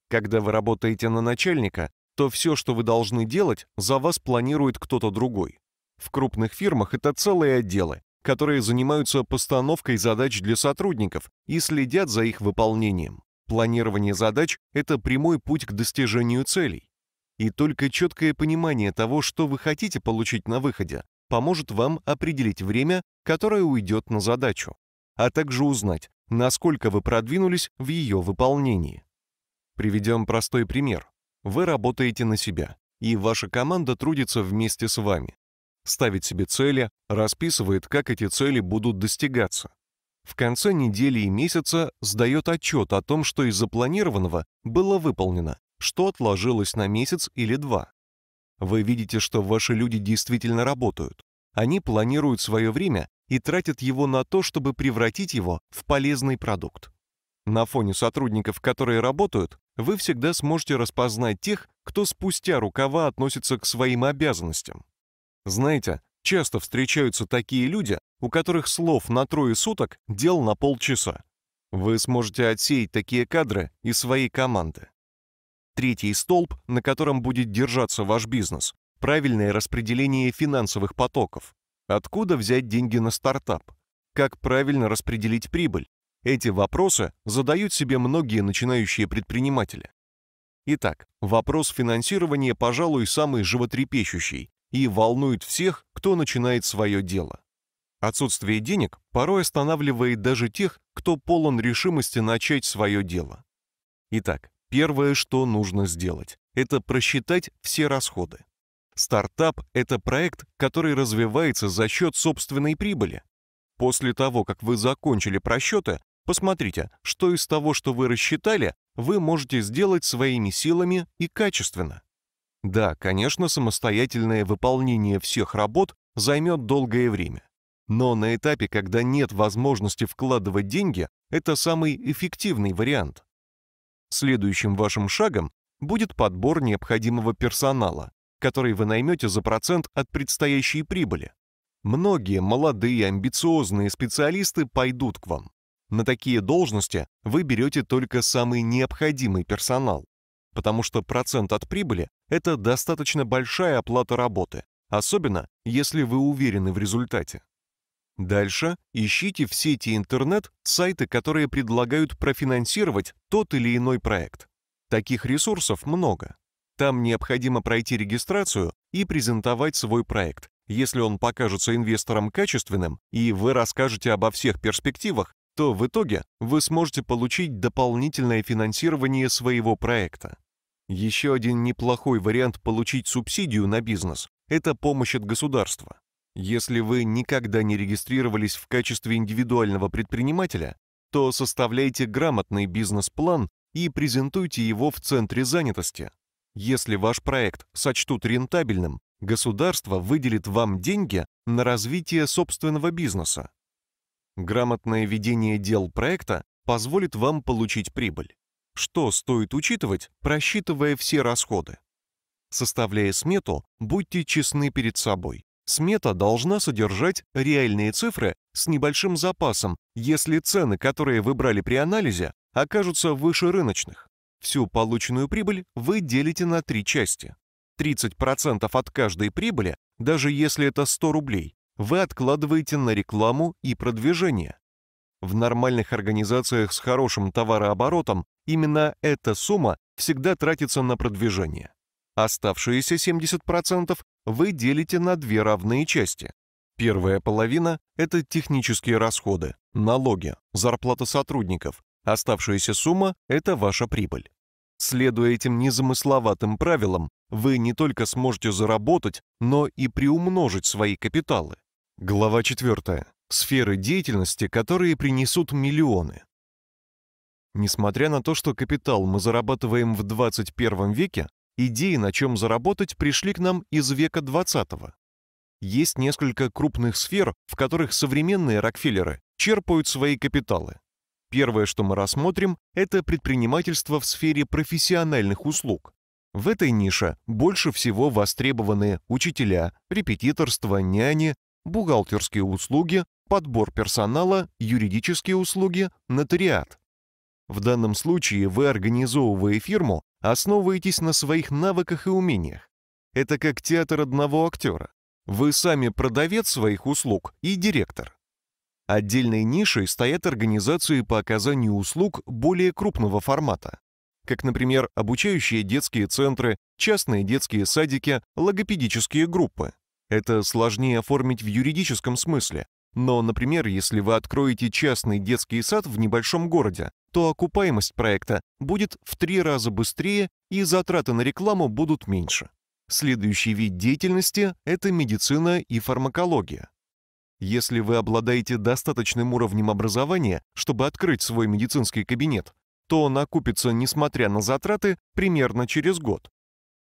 Когда вы работаете на начальника, то все, что вы должны делать, за вас планирует кто-то другой. В крупных фирмах это целые отделы, которые занимаются постановкой задач для сотрудников и следят за их выполнением. Планирование задач – это прямой путь к достижению целей. И только четкое понимание того, что вы хотите получить на выходе, поможет вам определить время, которое уйдет на задачу, а также узнать, насколько вы продвинулись в ее выполнении. Приведем простой пример. Вы работаете на себя, и ваша команда трудится вместе с вами ставит себе цели, расписывает, как эти цели будут достигаться. В конце недели и месяца сдает отчет о том, что из запланированного было выполнено, что отложилось на месяц или два. Вы видите, что ваши люди действительно работают. Они планируют свое время и тратят его на то, чтобы превратить его в полезный продукт. На фоне сотрудников, которые работают, вы всегда сможете распознать тех, кто спустя рукава относится к своим обязанностям. Знаете, часто встречаются такие люди, у которых слов на трое суток дел на полчаса. Вы сможете отсеять такие кадры из своей команды. Третий столб, на котором будет держаться ваш бизнес – правильное распределение финансовых потоков. Откуда взять деньги на стартап? Как правильно распределить прибыль? Эти вопросы задают себе многие начинающие предприниматели. Итак, вопрос финансирования, пожалуй, самый животрепещущий, и волнует всех, кто начинает свое дело. Отсутствие денег порой останавливает даже тех, кто полон решимости начать свое дело. Итак, первое, что нужно сделать, это просчитать все расходы. Стартап – это проект, который развивается за счет собственной прибыли. После того, как вы закончили просчеты, посмотрите, что из того, что вы рассчитали, вы можете сделать своими силами и качественно. Да, конечно, самостоятельное выполнение всех работ займет долгое время. Но на этапе, когда нет возможности вкладывать деньги, это самый эффективный вариант. Следующим вашим шагом будет подбор необходимого персонала, который вы наймете за процент от предстоящей прибыли. Многие молодые амбициозные специалисты пойдут к вам. На такие должности вы берете только самый необходимый персонал потому что процент от прибыли – это достаточно большая оплата работы, особенно если вы уверены в результате. Дальше ищите в сети интернет сайты, которые предлагают профинансировать тот или иной проект. Таких ресурсов много. Там необходимо пройти регистрацию и презентовать свой проект. Если он покажется инвесторам качественным и вы расскажете обо всех перспективах, то в итоге вы сможете получить дополнительное финансирование своего проекта. Еще один неплохой вариант получить субсидию на бизнес – это помощь от государства. Если вы никогда не регистрировались в качестве индивидуального предпринимателя, то составляйте грамотный бизнес-план и презентуйте его в центре занятости. Если ваш проект сочтут рентабельным, государство выделит вам деньги на развитие собственного бизнеса. Грамотное ведение дел проекта позволит вам получить прибыль. Что стоит учитывать, просчитывая все расходы? Составляя смету, будьте честны перед собой. Смета должна содержать реальные цифры с небольшим запасом, если цены, которые вы брали при анализе, окажутся выше рыночных. Всю полученную прибыль вы делите на три части. 30% от каждой прибыли, даже если это 100 рублей, вы откладываете на рекламу и продвижение. В нормальных организациях с хорошим товарооборотом именно эта сумма всегда тратится на продвижение. Оставшиеся 70% вы делите на две равные части. Первая половина – это технические расходы, налоги, зарплата сотрудников. Оставшаяся сумма – это ваша прибыль. Следуя этим незамысловатым правилам, вы не только сможете заработать, но и приумножить свои капиталы. Глава 4. Сферы деятельности, которые принесут миллионы. Несмотря на то, что капитал мы зарабатываем в 21 веке, Идеи, на чем заработать, пришли к нам из века 20-го. Есть несколько крупных сфер, в которых современные Рокфеллеры черпают свои капиталы. Первое, что мы рассмотрим, это предпринимательство в сфере профессиональных услуг. В этой нише больше всего востребованы учителя, репетиторство, няни, бухгалтерские услуги, подбор персонала, юридические услуги, нотариат. В данном случае вы, организовывая фирму, основываетесь на своих навыках и умениях. Это как театр одного актера. Вы сами продавец своих услуг и директор. Отдельной нишей стоят организации по оказанию услуг более крупного формата, как, например, обучающие детские центры, частные детские садики, логопедические группы. Это сложнее оформить в юридическом смысле, но, например, если вы откроете частный детский сад в небольшом городе, то окупаемость проекта будет в три раза быстрее и затраты на рекламу будут меньше. Следующий вид деятельности – это медицина и фармакология. Если вы обладаете достаточным уровнем образования, чтобы открыть свой медицинский кабинет, то он окупится, несмотря на затраты, примерно через год.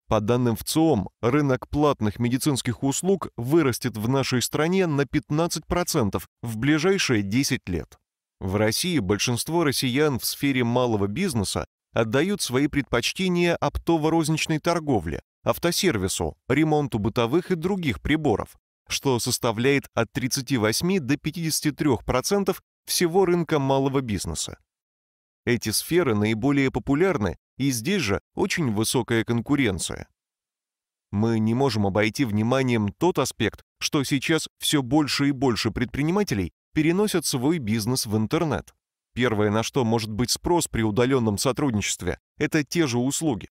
По данным ВЦИОМ, рынок платных медицинских услуг вырастет в нашей стране на 15% в ближайшие 10 лет. В России большинство россиян в сфере малого бизнеса отдают свои предпочтения оптово-розничной торговле, автосервису, ремонту бытовых и других приборов, что составляет от 38 до 53% всего рынка малого бизнеса. Эти сферы наиболее популярны и здесь же очень высокая конкуренция. Мы не можем обойти вниманием тот аспект, что сейчас все больше и больше предпринимателей переносят свой бизнес в интернет. Первое, на что может быть спрос при удаленном сотрудничестве, это те же услуги.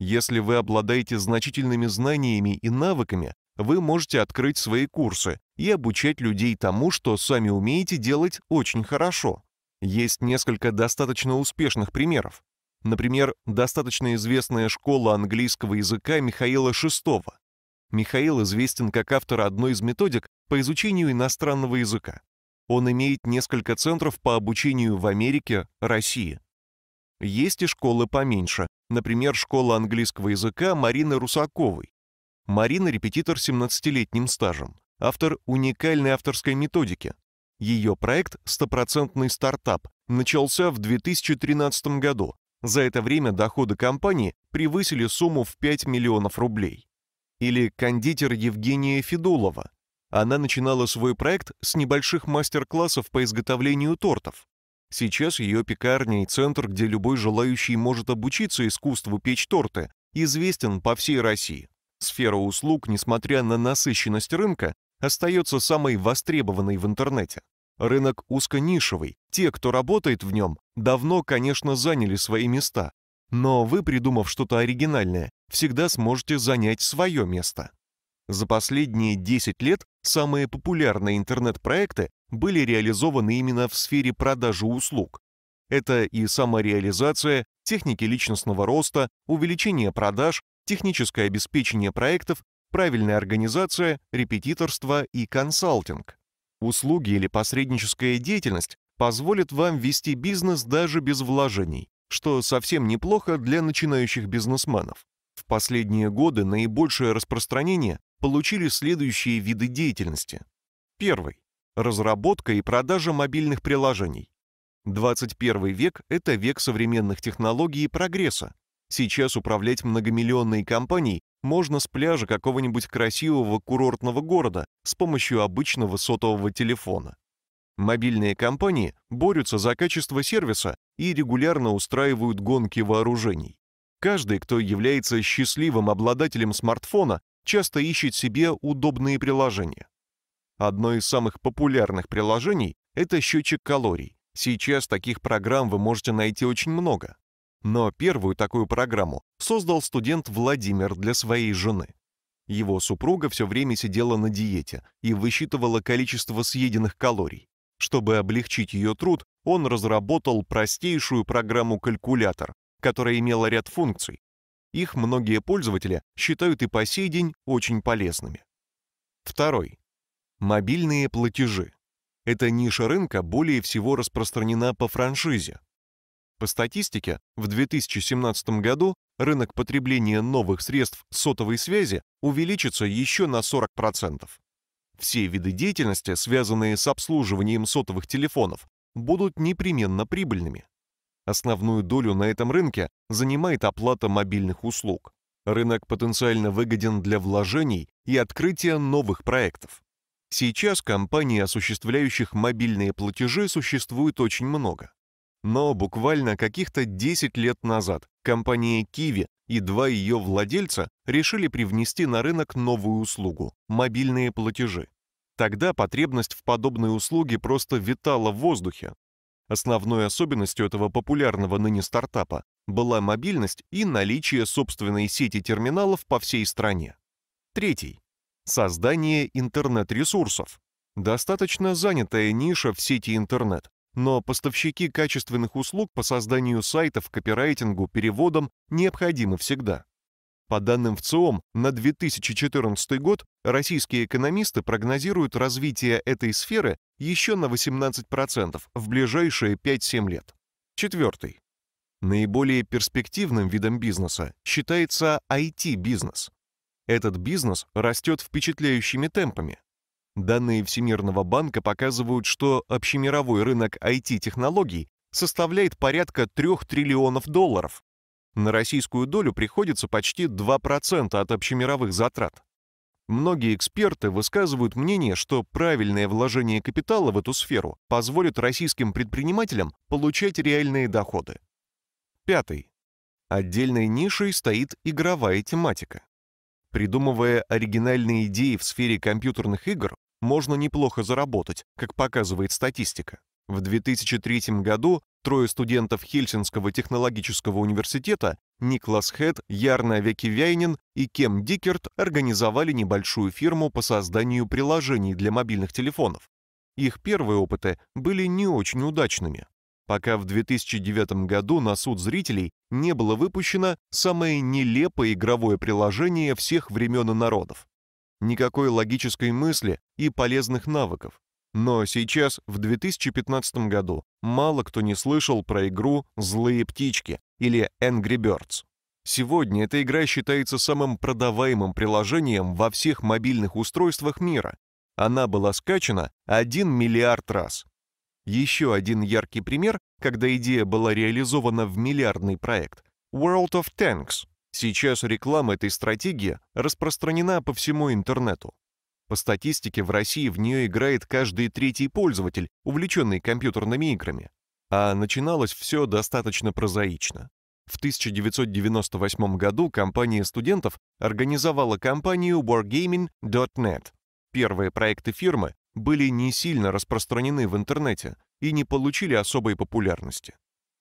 Если вы обладаете значительными знаниями и навыками, вы можете открыть свои курсы и обучать людей тому, что сами умеете делать очень хорошо. Есть несколько достаточно успешных примеров. Например, достаточно известная школа английского языка Михаила VI. Михаил известен как автор одной из методик по изучению иностранного языка. Он имеет несколько центров по обучению в Америке, России. Есть и школы поменьше, например, школа английского языка Марины Русаковой. Марина – репетитор с 17-летним стажем, автор уникальной авторской методики. Ее проект «Стопроцентный стартап» начался в 2013 году за это время доходы компании превысили сумму в 5 миллионов рублей. Или кондитер Евгения Федулова. Она начинала свой проект с небольших мастер-классов по изготовлению тортов. Сейчас ее пекарня и центр, где любой желающий может обучиться искусству печь торты, известен по всей России. Сфера услуг, несмотря на насыщенность рынка, остается самой востребованной в интернете. Рынок узконишевый. Те, кто работает в нем, давно, конечно, заняли свои места. Но вы, придумав что-то оригинальное, всегда сможете занять свое место. За последние 10 лет самые популярные интернет-проекты были реализованы именно в сфере продажи услуг. Это и самореализация, техники личностного роста, увеличение продаж, техническое обеспечение проектов, правильная организация, репетиторство и консалтинг. Услуги или посредническая деятельность позволят вам вести бизнес даже без вложений, что совсем неплохо для начинающих бизнесменов. В последние годы наибольшее распространение получили следующие виды деятельности. Первый разработка и продажа мобильных приложений. 21 век это век современных технологий и прогресса. Сейчас управлять многомиллионной компанией можно с пляжа какого-нибудь красивого курортного города с помощью обычного сотового телефона. Мобильные компании борются за качество сервиса и регулярно устраивают гонки вооружений. Каждый, кто является счастливым обладателем смартфона, часто ищет себе удобные приложения. Одно из самых популярных приложений это счетчик калорий. Сейчас таких программ вы можете найти очень много. Но первую такую программу создал студент Владимир для своей жены. Его супруга все время сидела на диете и высчитывала количество съеденных калорий. Чтобы облегчить ее труд, он разработал простейшую программу-калькулятор, которая имела ряд функций. Их многие пользователи считают и по сей день очень полезными. Второй. Мобильные платежи. Эта ниша рынка более всего распространена по франшизе. По статистике, в 2017 году рынок потребления новых средств сотовой связи увеличится еще на 40%. Все виды деятельности, связанные с обслуживанием сотовых телефонов, будут непременно прибыльными. Основную долю на этом рынке занимает оплата мобильных услуг. Рынок потенциально выгоден для вложений и открытия новых проектов. Сейчас компаний, осуществляющих мобильные платежи, существует очень много. Но буквально каких-то 10 лет назад компания Kiwi и два ее владельца решили привнести на рынок новую услугу мобильные платежи. Тогда потребность в подобной услуге просто витала в воздухе, Основной особенностью этого популярного ныне стартапа была мобильность и наличие собственной сети терминалов по всей стране. Третий. Создание интернет-ресурсов. Достаточно занятая ниша в сети интернет, но поставщики качественных услуг по созданию сайтов, копирайтингу, переводам необходимы всегда. По данным ВЦИОМ, на 2014 год российские экономисты прогнозируют развитие этой сферы еще на 18% в ближайшие 5-7 лет. Четвертый. Наиболее перспективным видом бизнеса считается IT-бизнес. Этот бизнес растет впечатляющими темпами. Данные Всемирного банка показывают, что общемировой рынок IT-технологий составляет порядка 3 триллионов долларов, на российскую долю приходится почти 2% от общемировых затрат. Многие эксперты высказывают мнение, что правильное вложение капитала в эту сферу позволит российским предпринимателям получать реальные доходы. Пятый. Отдельной нишей стоит игровая тематика. Придумывая оригинальные идеи в сфере компьютерных игр, можно неплохо заработать, как показывает статистика. В 2003 году трое студентов Хельсинского технологического университета Никлас Хед, Ярна Векивяйнин и Кем Дикерт организовали небольшую фирму по созданию приложений для мобильных телефонов. Их первые опыты были не очень удачными, пока в 2009 году на суд зрителей не было выпущено самое нелепое игровое приложение всех времен и народов. Никакой логической мысли и полезных навыков, но сейчас, в 2015 году, мало кто не слышал про игру «Злые птички» или «Angry Birds». Сегодня эта игра считается самым продаваемым приложением во всех мобильных устройствах мира. Она была скачана 1 миллиард раз. Еще один яркий пример, когда идея была реализована в миллиардный проект World of Tanks. Сейчас реклама этой стратегии распространена по всему интернету. По статистике, в России в нее играет каждый третий пользователь, увлеченный компьютерными играми. А начиналось все достаточно прозаично. В 1998 году компания студентов организовала компанию wargaming.net. Первые проекты фирмы были не сильно распространены в интернете и не получили особой популярности.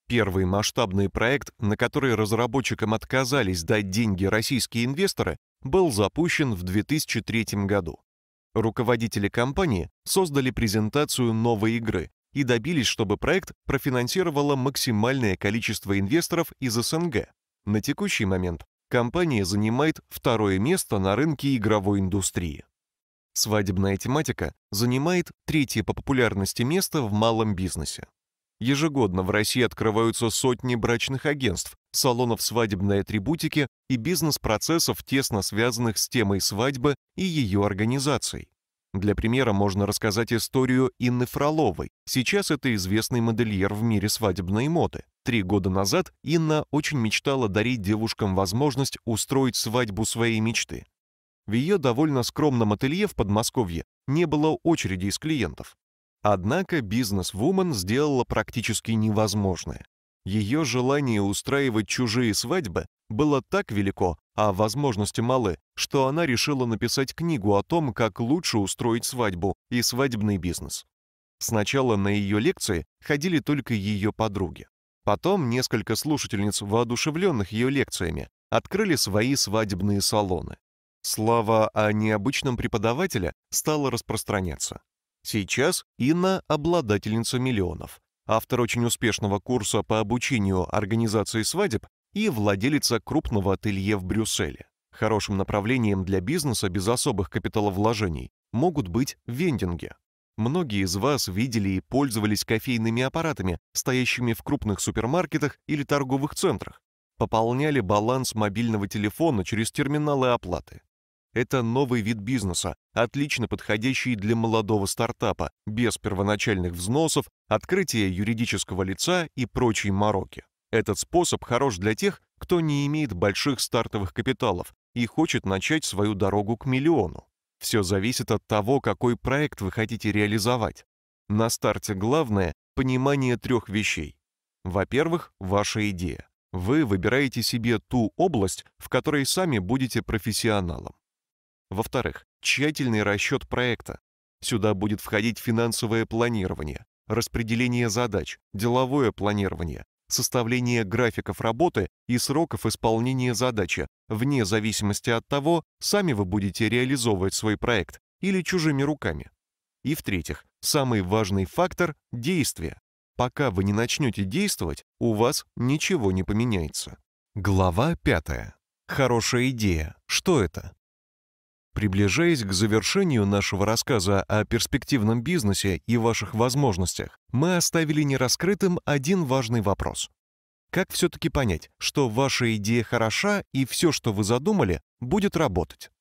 Первый масштабный проект, на который разработчикам отказались дать деньги российские инвесторы, был запущен в 2003 году. Руководители компании создали презентацию новой игры и добились, чтобы проект профинансировало максимальное количество инвесторов из СНГ. На текущий момент компания занимает второе место на рынке игровой индустрии. Свадебная тематика занимает третье по популярности место в малом бизнесе. Ежегодно в России открываются сотни брачных агентств, салонов свадебной атрибутики и бизнес-процессов, тесно связанных с темой свадьбы и ее организацией. Для примера можно рассказать историю Инны Фроловой. Сейчас это известный модельер в мире свадебной моды. Три года назад Инна очень мечтала дарить девушкам возможность устроить свадьбу своей мечты. В ее довольно скромном ателье в Подмосковье не было очереди из клиентов. Однако бизнес-вумен сделала практически невозможное. Ее желание устраивать чужие свадьбы было так велико, а возможности малы, что она решила написать книгу о том, как лучше устроить свадьбу и свадебный бизнес. Сначала на ее лекции ходили только ее подруги. Потом несколько слушательниц, воодушевленных ее лекциями, открыли свои свадебные салоны. Слава о необычном преподавателе стала распространяться. Сейчас Инна обладательница миллионов, автор очень успешного курса по обучению организации свадеб и владелица крупного ателье в Брюсселе. Хорошим направлением для бизнеса без особых капиталовложений могут быть вендинги. Многие из вас видели и пользовались кофейными аппаратами, стоящими в крупных супермаркетах или торговых центрах. Пополняли баланс мобильного телефона через терминалы оплаты. Это новый вид бизнеса, отлично подходящий для молодого стартапа, без первоначальных взносов, открытия юридического лица и прочей мороки. Этот способ хорош для тех, кто не имеет больших стартовых капиталов и хочет начать свою дорогу к миллиону. Все зависит от того, какой проект вы хотите реализовать. На старте главное — понимание трех вещей. Во-первых, ваша идея. Вы выбираете себе ту область, в которой сами будете профессионалом. Во-вторых, тщательный расчет проекта. Сюда будет входить финансовое планирование, распределение задач, деловое планирование, составление графиков работы и сроков исполнения задачи, вне зависимости от того, сами вы будете реализовывать свой проект или чужими руками. И в-третьих, самый важный фактор – действие. Пока вы не начнете действовать, у вас ничего не поменяется. Глава 5. Хорошая идея. Что это? Приближаясь к завершению нашего рассказа о перспективном бизнесе и ваших возможностях, мы оставили нераскрытым один важный вопрос. Как все-таки понять, что ваша идея хороша и все, что вы задумали, будет работать?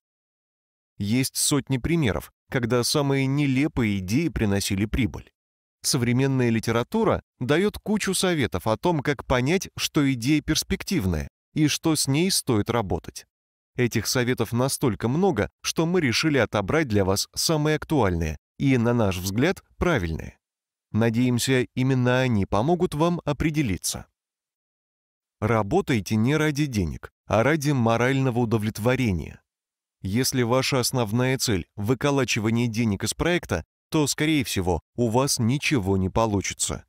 Есть сотни примеров, когда самые нелепые идеи приносили прибыль. Современная литература дает кучу советов о том, как понять, что идея перспективная и что с ней стоит работать. Этих советов настолько много, что мы решили отобрать для вас самые актуальные и, на наш взгляд, правильные. Надеемся, именно они помогут вам определиться. Работайте не ради денег, а ради морального удовлетворения. Если ваша основная цель – выколачивание денег из проекта, то, скорее всего, у вас ничего не получится.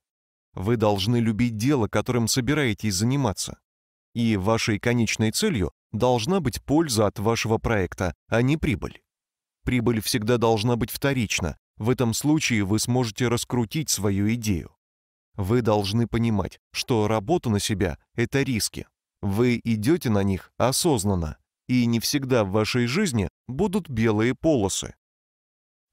Вы должны любить дело, которым собираетесь заниматься. И вашей конечной целью должна быть польза от вашего проекта, а не прибыль. Прибыль всегда должна быть вторична. В этом случае вы сможете раскрутить свою идею. Вы должны понимать, что работа на себя — это риски. Вы идете на них осознанно, и не всегда в вашей жизни будут белые полосы.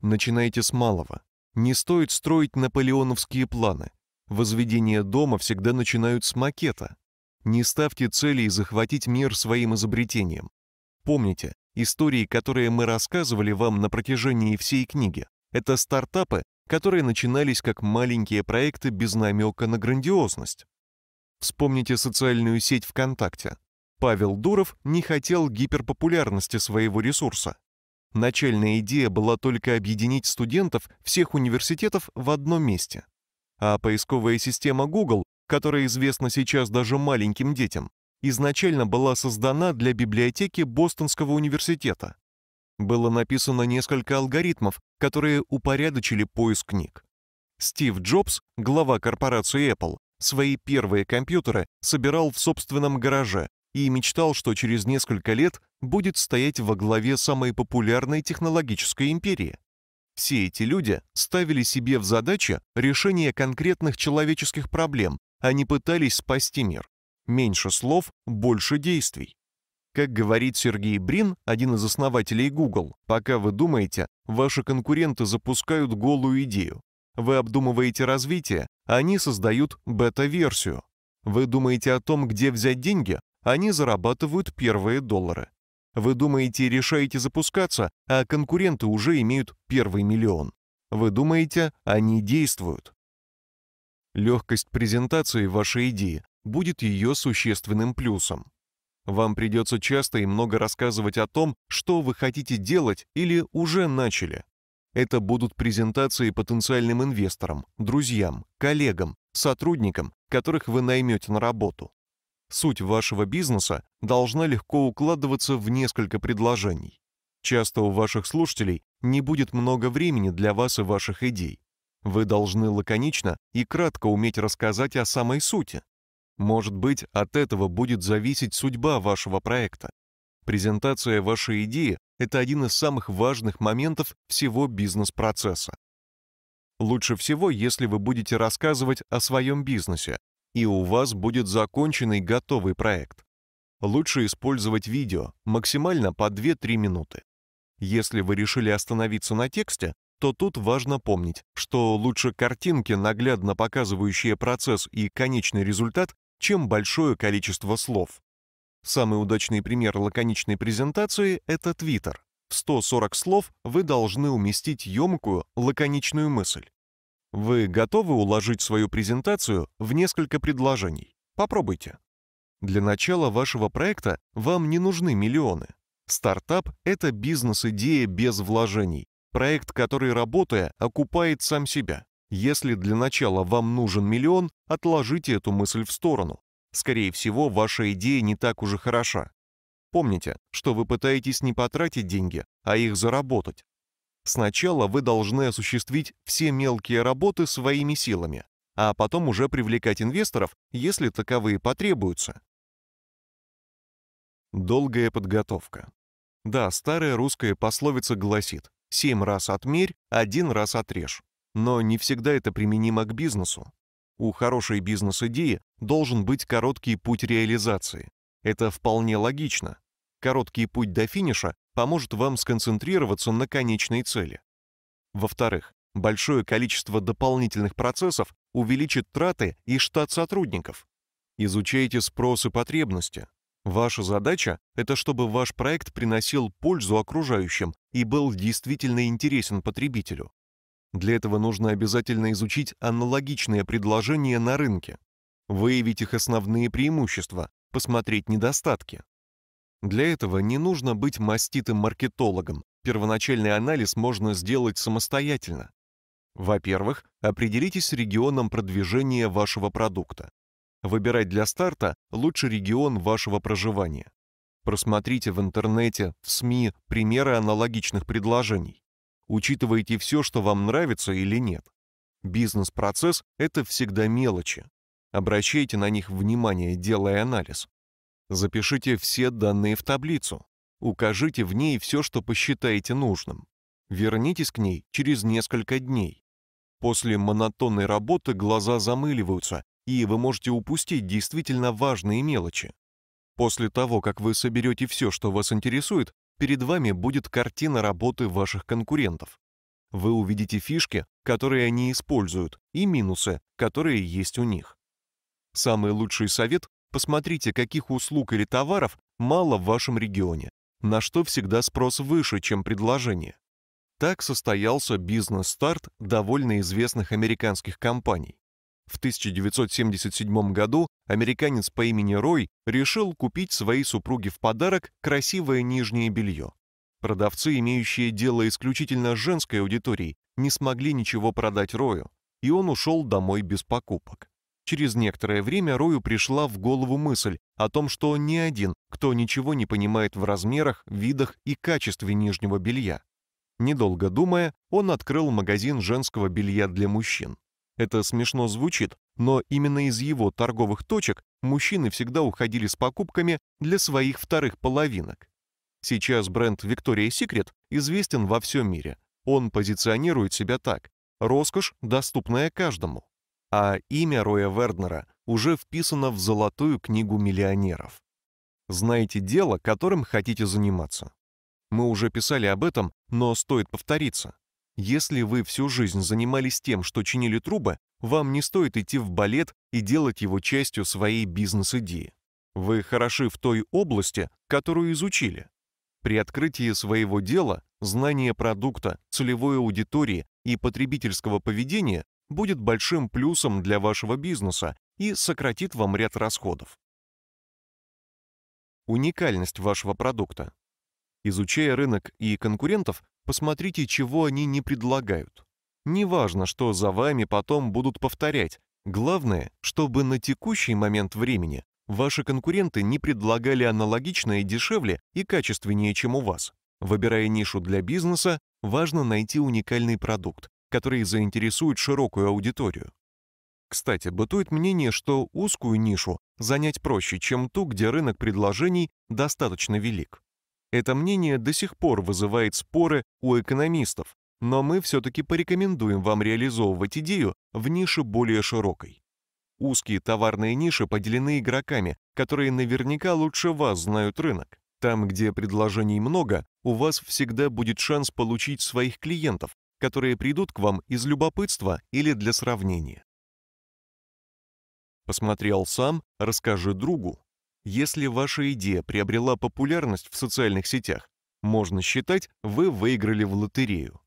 Начинайте с малого. Не стоит строить наполеоновские планы. Возведение дома всегда начинают с макета. Не ставьте целей захватить мир своим изобретением. Помните, истории, которые мы рассказывали вам на протяжении всей книги, это стартапы, которые начинались как маленькие проекты без намека на грандиозность. Вспомните социальную сеть ВКонтакте. Павел Дуров не хотел гиперпопулярности своего ресурса. Начальная идея была только объединить студентов всех университетов в одном месте. А поисковая система Google которая известна сейчас даже маленьким детям, изначально была создана для библиотеки Бостонского университета. Было написано несколько алгоритмов, которые упорядочили поиск книг. Стив Джобс, глава корпорации Apple, свои первые компьютеры собирал в собственном гараже и мечтал, что через несколько лет будет стоять во главе самой популярной технологической империи. Все эти люди ставили себе в задачу решение конкретных человеческих проблем, не пытались спасти мир. Меньше слов, больше действий. Как говорит Сергей Брин, один из основателей Google, пока вы думаете, ваши конкуренты запускают голую идею. Вы обдумываете развитие, они создают бета-версию. Вы думаете о том, где взять деньги, они зарабатывают первые доллары. Вы думаете и решаете запускаться, а конкуренты уже имеют первый миллион. Вы думаете, они действуют. Легкость презентации вашей идеи будет ее существенным плюсом. Вам придется часто и много рассказывать о том, что вы хотите делать или уже начали. Это будут презентации потенциальным инвесторам, друзьям, коллегам, сотрудникам, которых вы наймете на работу. Суть вашего бизнеса должна легко укладываться в несколько предложений. Часто у ваших слушателей не будет много времени для вас и ваших идей. Вы должны лаконично и кратко уметь рассказать о самой сути, может быть, от этого будет зависеть судьба вашего проекта. Презентация вашей идеи – это один из самых важных моментов всего бизнес-процесса. Лучше всего, если вы будете рассказывать о своем бизнесе, и у вас будет законченный готовый проект. Лучше использовать видео, максимально по 2-3 минуты. Если вы решили остановиться на тексте, то тут важно помнить, что лучше картинки, наглядно показывающие процесс и конечный результат, чем большое количество слов. Самый удачный пример лаконичной презентации — это Twitter. В 140 слов вы должны уместить емкую, лаконичную мысль. Вы готовы уложить свою презентацию в несколько предложений? Попробуйте. Для начала вашего проекта вам не нужны миллионы. Стартап — это бизнес-идея без вложений, проект, который, работая, окупает сам себя. Если для начала вам нужен миллион, отложите эту мысль в сторону. Скорее всего, ваша идея не так уже хороша. Помните, что вы пытаетесь не потратить деньги, а их заработать. Сначала вы должны осуществить все мелкие работы своими силами, а потом уже привлекать инвесторов, если таковые потребуются. Долгая подготовка. Да, старая русская пословица гласит «семь раз отмерь, один раз отрежь». Но не всегда это применимо к бизнесу. У хорошей бизнес-идеи должен быть короткий путь реализации. Это вполне логично. Короткий путь до финиша поможет вам сконцентрироваться на конечной цели. Во-вторых, большое количество дополнительных процессов увеличит траты и штат сотрудников. Изучайте спрос и потребности. Ваша задача — это чтобы ваш проект приносил пользу окружающим и был действительно интересен потребителю. Для этого нужно обязательно изучить аналогичные предложения на рынке, выявить их основные преимущества, посмотреть недостатки. Для этого не нужно быть маститым маркетологом. Первоначальный анализ можно сделать самостоятельно. Во-первых, определитесь с регионом продвижения вашего продукта. Выбирать для старта лучше регион вашего проживания. Просмотрите в интернете, в СМИ примеры аналогичных предложений. Учитываете все, что вам нравится или нет. Бизнес-процесс — это всегда мелочи. Обращайте на них внимание, делая анализ. Запишите все данные в таблицу. Укажите в ней все, что посчитаете нужным. Вернитесь к ней через несколько дней. После монотонной работы глаза замыливаются, и вы можете упустить действительно важные мелочи. После того, как вы соберете все, что вас интересует, перед вами будет картина работы ваших конкурентов. Вы увидите фишки, которые они используют, и минусы, которые есть у них. Самый лучший совет – посмотрите, каких услуг или товаров мало в вашем регионе, на что всегда спрос выше, чем предложение. Так состоялся бизнес-старт довольно известных американских компаний. В 1977 году американец по имени Рой решил купить своей супруге в подарок красивое нижнее белье. Продавцы, имеющие дело исключительно с женской аудиторией, не смогли ничего продать Рою, и он ушел домой без покупок. Через некоторое время Рою пришла в голову мысль о том, что он не один, кто ничего не понимает в размерах, видах и качестве нижнего белья. Недолго думая, он открыл магазин женского белья для мужчин. Это смешно звучит, но именно из его торговых точек мужчины всегда уходили с покупками для своих вторых половинок. Сейчас бренд Victoria's Secret известен во всем мире. Он позиционирует себя так: роскошь, доступная каждому а имя Роя Верднера уже вписано в золотую книгу миллионеров. Знаете дело, которым хотите заниматься. Мы уже писали об этом, но стоит повториться. Если вы всю жизнь занимались тем, что чинили трубы, вам не стоит идти в балет и делать его частью своей бизнес-идеи. Вы хороши в той области, которую изучили. При открытии своего дела знание продукта, целевой аудитории и потребительского поведения будет большим плюсом для вашего бизнеса и сократит вам ряд расходов. Уникальность вашего продукта. Изучая рынок и конкурентов, посмотрите, чего они не предлагают. Неважно, что за вами потом будут повторять. Главное, чтобы на текущий момент времени ваши конкуренты не предлагали аналогичное дешевле и качественнее, чем у вас. Выбирая нишу для бизнеса, важно найти уникальный продукт, который заинтересует широкую аудиторию. Кстати, бытует мнение, что узкую нишу занять проще, чем ту, где рынок предложений достаточно велик. Это мнение до сих пор вызывает споры у экономистов, но мы все-таки порекомендуем вам реализовывать идею в нише более широкой. Узкие товарные ниши поделены игроками, которые наверняка лучше вас знают рынок. Там, где предложений много, у вас всегда будет шанс получить своих клиентов, которые придут к вам из любопытства или для сравнения. Посмотрел сам, расскажи другу. Если ваша идея приобрела популярность в социальных сетях, можно считать, вы выиграли в лотерею.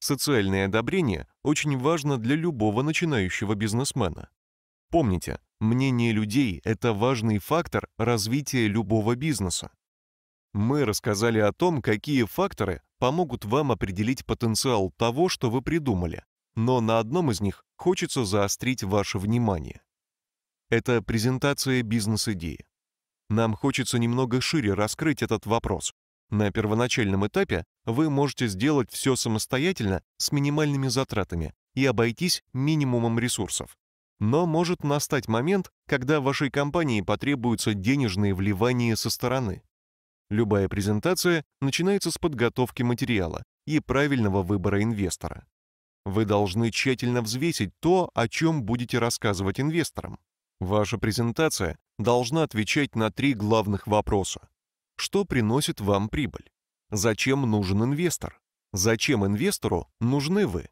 Социальное одобрение очень важно для любого начинающего бизнесмена. Помните, мнение людей это важный фактор развития любого бизнеса. Мы рассказали о том, какие факторы помогут вам определить потенциал того, что вы придумали, но на одном из них хочется заострить ваше внимание. Это презентация бизнес-идеи. Нам хочется немного шире раскрыть этот вопрос. На первоначальном этапе вы можете сделать все самостоятельно с минимальными затратами и обойтись минимумом ресурсов. Но может настать момент, когда вашей компании потребуются денежные вливания со стороны. Любая презентация начинается с подготовки материала и правильного выбора инвестора. Вы должны тщательно взвесить то, о чем будете рассказывать инвесторам. Ваша презентация должна отвечать на три главных вопроса. Что приносит вам прибыль? Зачем нужен инвестор? Зачем инвестору нужны вы?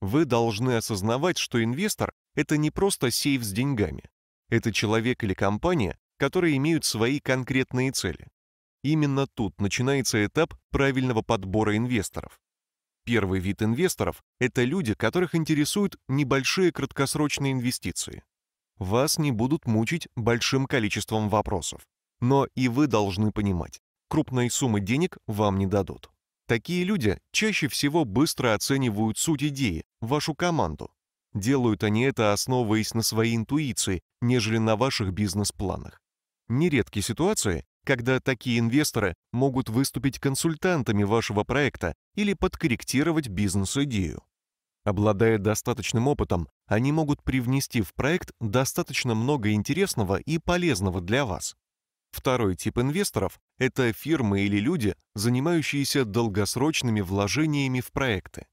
Вы должны осознавать, что инвестор это не просто сейф с деньгами. Это человек или компания, которые имеют свои конкретные цели. Именно тут начинается этап правильного подбора инвесторов. Первый вид инвесторов это люди, которых интересуют небольшие краткосрочные инвестиции. Вас не будут мучить большим количеством вопросов. Но и вы должны понимать, крупной суммы денег вам не дадут. Такие люди чаще всего быстро оценивают суть идеи, вашу команду. Делают они это, основываясь на своей интуиции, нежели на ваших бизнес-планах. Нередки ситуации, когда такие инвесторы могут выступить консультантами вашего проекта или подкорректировать бизнес-идею. Обладая достаточным опытом, они могут привнести в проект достаточно много интересного и полезного для вас. Второй тип инвесторов это фирмы или люди, занимающиеся долгосрочными вложениями в проекты.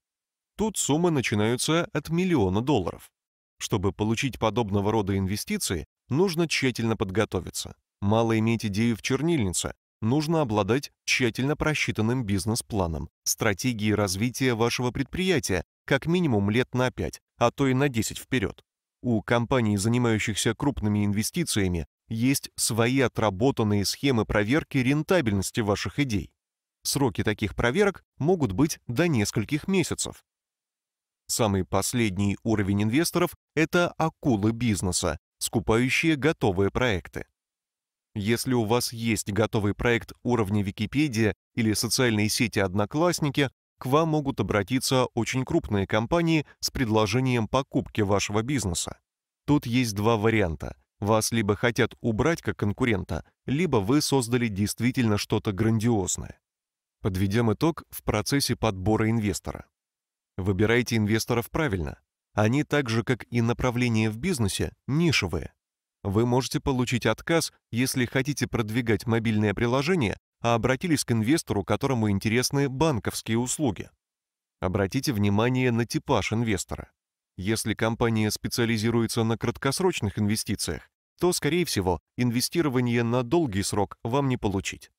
Тут суммы начинаются от миллиона долларов. Чтобы получить подобного рода инвестиции, нужно тщательно подготовиться. Мало иметь идею в чернильнице, нужно обладать тщательно просчитанным бизнес-планом, стратегией развития вашего предприятия как минимум лет на 5, а то и на 10 вперед. У компаний, занимающихся крупными инвестициями, есть свои отработанные схемы проверки рентабельности ваших идей. Сроки таких проверок могут быть до нескольких месяцев. Самый последний уровень инвесторов это акулы бизнеса, скупающие готовые проекты. Если у вас есть готовый проект уровня Википедия или социальные сети Одноклассники, к вам могут обратиться очень крупные компании с предложением покупки вашего бизнеса. Тут есть два варианта. Вас либо хотят убрать как конкурента, либо вы создали действительно что-то грандиозное. Подведем итог в процессе подбора инвестора. Выбирайте инвесторов правильно. Они так же, как и направления в бизнесе, нишевые. Вы можете получить отказ, если хотите продвигать мобильное приложение, а обратились к инвестору, которому интересны банковские услуги. Обратите внимание на типаж инвестора. Если компания специализируется на краткосрочных инвестициях, то, скорее всего, инвестирование на долгий срок вам не получить.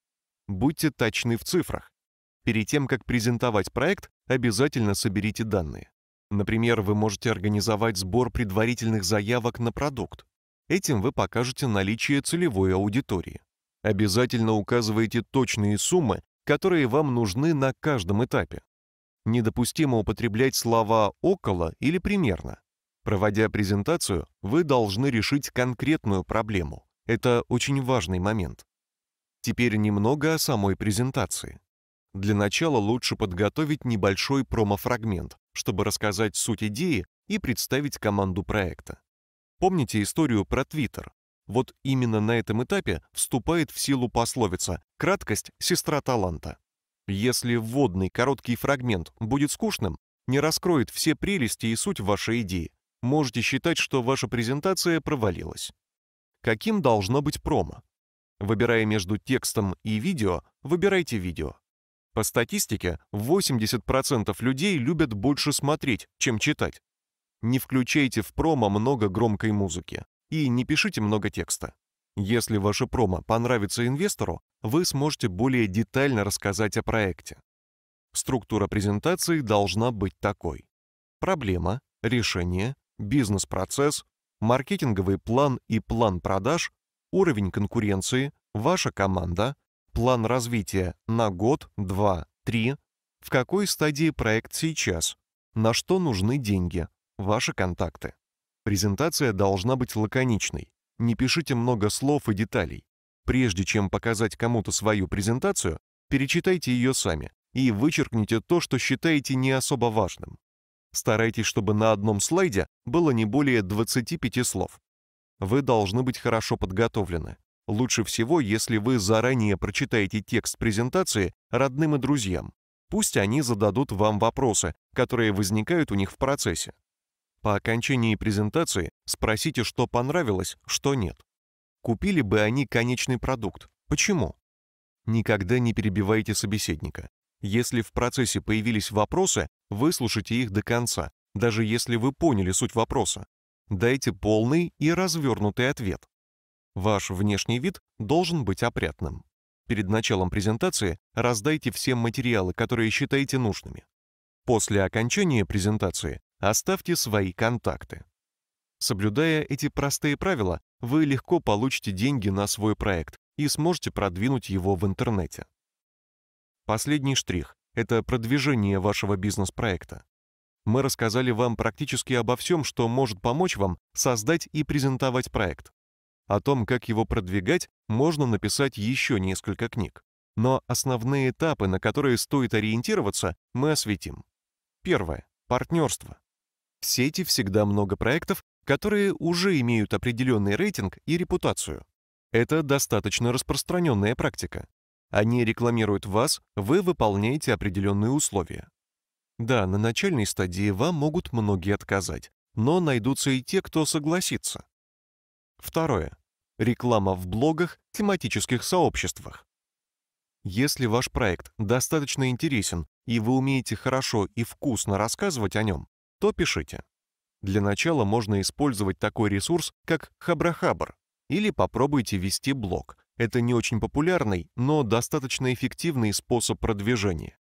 Будьте точны в цифрах. Перед тем, как презентовать проект, обязательно соберите данные. Например, вы можете организовать сбор предварительных заявок на продукт. Этим вы покажете наличие целевой аудитории. Обязательно указывайте точные суммы, которые вам нужны на каждом этапе. Недопустимо употреблять слова «около» или «примерно». Проводя презентацию, вы должны решить конкретную проблему. Это очень важный момент. Теперь немного о самой презентации. Для начала лучше подготовить небольшой промо-фрагмент, чтобы рассказать суть идеи и представить команду проекта. Помните историю про Twitter? Вот именно на этом этапе вступает в силу пословица «краткость – сестра таланта». Если вводный короткий фрагмент будет скучным, не раскроет все прелести и суть вашей идеи, можете считать, что ваша презентация провалилась. Каким должно быть промо? Выбирая между текстом и видео, выбирайте видео. По статистике, 80% людей любят больше смотреть, чем читать. Не включайте в промо много громкой музыки и не пишите много текста. Если ваше промо понравится инвестору, вы сможете более детально рассказать о проекте. Структура презентации должна быть такой: проблема, решение, бизнес-процесс, маркетинговый план и план продаж, уровень конкуренции, ваша команда, План развития на год, два, три. В какой стадии проект сейчас? На что нужны деньги? Ваши контакты. Презентация должна быть лаконичной. Не пишите много слов и деталей. Прежде чем показать кому-то свою презентацию, перечитайте ее сами и вычеркните то, что считаете не особо важным. Старайтесь, чтобы на одном слайде было не более 25 слов. Вы должны быть хорошо подготовлены. Лучше всего, если вы заранее прочитаете текст презентации родным и друзьям. Пусть они зададут вам вопросы, которые возникают у них в процессе. По окончании презентации спросите, что понравилось, что нет. Купили бы они конечный продукт. Почему? Никогда не перебивайте собеседника. Если в процессе появились вопросы, выслушайте их до конца, даже если вы поняли суть вопроса. Дайте полный и развернутый ответ. Ваш внешний вид должен быть опрятным. Перед началом презентации раздайте все материалы, которые считаете нужными. После окончания презентации оставьте свои контакты. Соблюдая эти простые правила, вы легко получите деньги на свой проект и сможете продвинуть его в интернете. Последний штрих это продвижение вашего бизнес-проекта. Мы рассказали вам практически обо всем, что может помочь вам создать и презентовать проект. О том, как его продвигать, можно написать еще несколько книг. Но основные этапы, на которые стоит ориентироваться, мы осветим. Первое партнерство. В сети всегда много проектов, которые уже имеют определенный рейтинг и репутацию. Это достаточно распространенная практика. Они рекламируют вас, вы выполняете определенные условия. Да, на начальной стадии вам могут многие отказать, но найдутся и те, кто согласится. Второе. Реклама в блогах, тематических сообществах. Если ваш проект достаточно интересен и вы умеете хорошо и вкусно рассказывать о нем, то пишите. Для начала можно использовать такой ресурс, как Хабрахабр, или попробуйте вести блог. Это не очень популярный, но достаточно эффективный способ продвижения.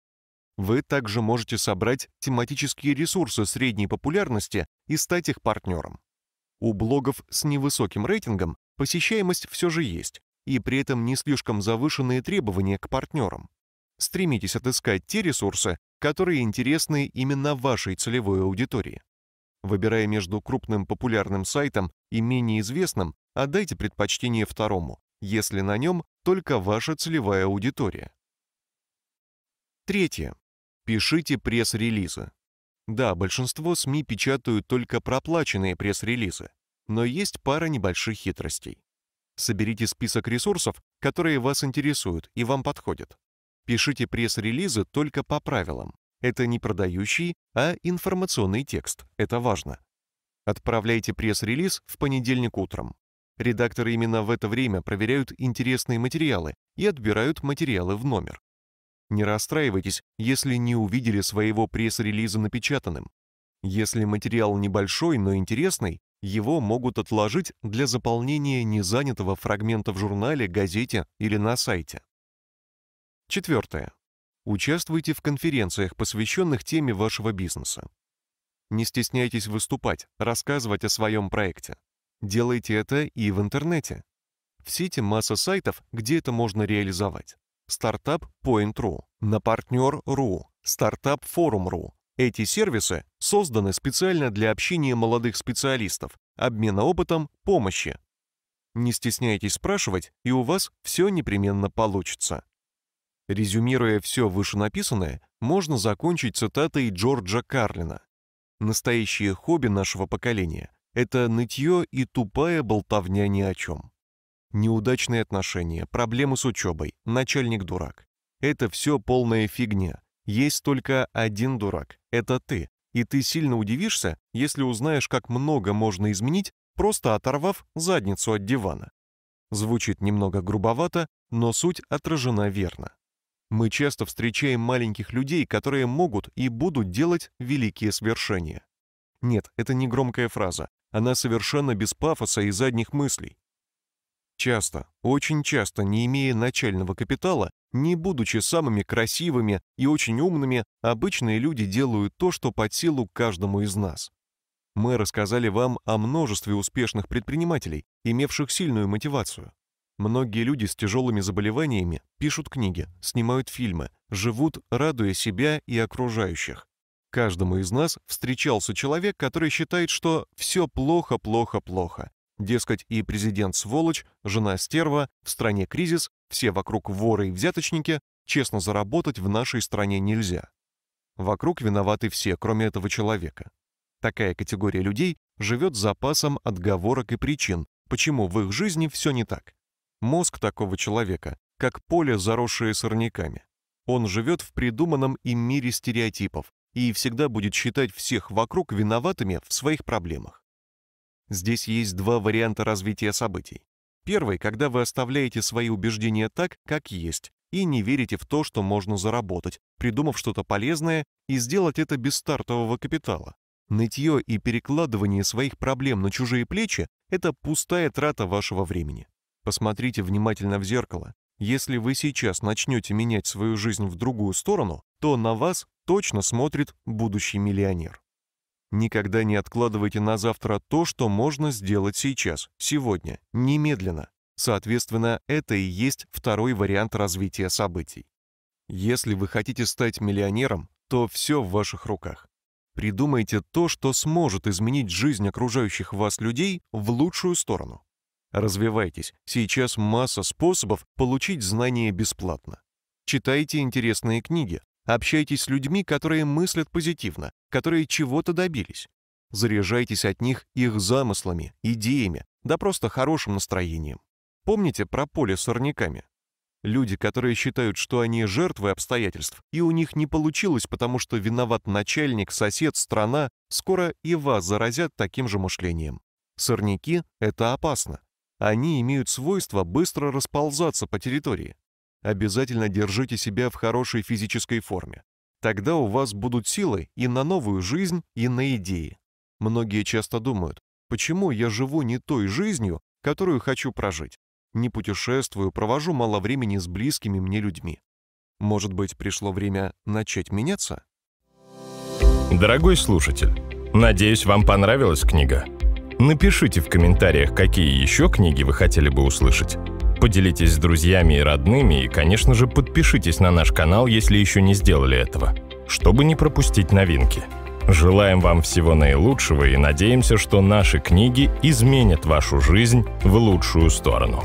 Вы также можете собрать тематические ресурсы средней популярности и стать их партнером. У блогов с невысоким рейтингом Посещаемость все же есть, и при этом не слишком завышенные требования к партнерам. Стремитесь отыскать те ресурсы, которые интересны именно вашей целевой аудитории. Выбирая между крупным популярным сайтом и менее известным, отдайте предпочтение второму, если на нем только ваша целевая аудитория. Третье. Пишите пресс-релизы. Да, большинство СМИ печатают только проплаченные пресс-релизы. но есть пара небольших хитростей. Соберите список ресурсов, которые вас интересуют и вам подходят. Пишите пресс-релизы только по правилам. Это не продающий, а информационный текст. Это важно. Отправляйте пресс-релиз в понедельник утром. Редакторы именно в это время проверяют интересные материалы и отбирают материалы в номер. Не расстраивайтесь, если не увидели своего пресс-релиза напечатанным. Если материал небольшой, но интересный, его могут отложить для заполнения незанятого фрагмента в журнале, газете или на сайте. Четвертое. Участвуйте в конференциях, посвященных теме вашего бизнеса. Не стесняйтесь выступать, рассказывать о своем проекте. Делайте это и в интернете. В сети масса сайтов, где это можно реализовать. Стартап Point.ru, на партнер.ру, Стартап Форум.ру, эти сервисы созданы специально для общения молодых специалистов, обмена опытом, помощи. Не стесняйтесь спрашивать, и у вас все непременно получится. Резюмируя все вышенаписанное, можно закончить цитатой Джорджа Карлина. Настоящее хобби нашего поколения — это нытье и тупая болтовня ни о чем. Неудачные отношения, проблемы с учебой, начальник-дурак — это все полная фигня, есть только один дурак — это ты. И ты сильно удивишься, если узнаешь, как много можно изменить, просто оторвав задницу от дивана. Звучит немного грубовато, но суть отражена верно. Мы часто встречаем маленьких людей, которые могут и будут делать великие свершения. Нет, это не громкая фраза. Она совершенно без пафоса и задних мыслей. Часто, очень часто, не имея начального капитала, не будучи самыми красивыми и очень умными, обычные люди делают то, что под силу каждому из нас. Мы рассказали вам о множестве успешных предпринимателей, имевших сильную мотивацию. Многие люди с тяжелыми заболеваниями пишут книги, снимают фильмы, живут, радуя себя и окружающих. Каждому из нас встречался человек, который считает, что все плохо, плохо, плохо, Дескать, и президент сволочь, жена стерва, в стране кризис, все вокруг воры и взяточники, честно заработать в нашей стране нельзя. Вокруг виноваты все, кроме этого человека. Такая категория людей живет запасом отговорок и причин, почему в их жизни все не так. Мозг такого человека, как поле, заросшее сорняками. Он живет в придуманном им мире стереотипов и всегда будет считать всех вокруг виноватыми в своих проблемах. Здесь есть два варианта развития событий. Первый, когда вы оставляете свои убеждения так, как есть, и не верите в то, что можно заработать, придумав что-то полезное и сделать это без стартового капитала. Нытье и перекладывание своих проблем на чужие плечи – это пустая трата вашего времени. Посмотрите внимательно в зеркало. Если вы сейчас начнете менять свою жизнь в другую сторону, то на вас точно смотрит будущий миллионер. Никогда не откладывайте на завтра то, что можно сделать сейчас, сегодня, немедленно. Соответственно, это и есть второй вариант развития событий. Если вы хотите стать миллионером, то все в ваших руках. Придумайте то, что сможет изменить жизнь окружающих вас людей в лучшую сторону. Развивайтесь. Сейчас масса способов получить знания бесплатно. Читайте интересные книги, Общайтесь с людьми, которые мыслят позитивно, которые чего-то добились. Заряжайтесь от них их замыслами, идеями, да просто хорошим настроением. Помните про поле с сорняками? Люди, которые считают, что они жертвы обстоятельств, и у них не получилось, потому что виноват начальник, сосед, страна, скоро и вас заразят таким же мышлением. Сорняки — это опасно. Они имеют свойство быстро расползаться по территории. Обязательно держите себя в хорошей физической форме. Тогда у вас будут силы и на новую жизнь, и на идеи. Многие часто думают, почему я живу не той жизнью, которую хочу прожить? Не путешествую, провожу мало времени с близкими мне людьми. Может быть, пришло время начать меняться? Дорогой слушатель, надеюсь, вам понравилась книга. Напишите в комментариях, какие еще книги вы хотели бы услышать. Поделитесь с друзьями и родными, и, конечно же, подпишитесь на наш канал, если еще не сделали этого, чтобы не пропустить новинки. Желаем вам всего наилучшего и надеемся, что наши книги изменят вашу жизнь в лучшую сторону.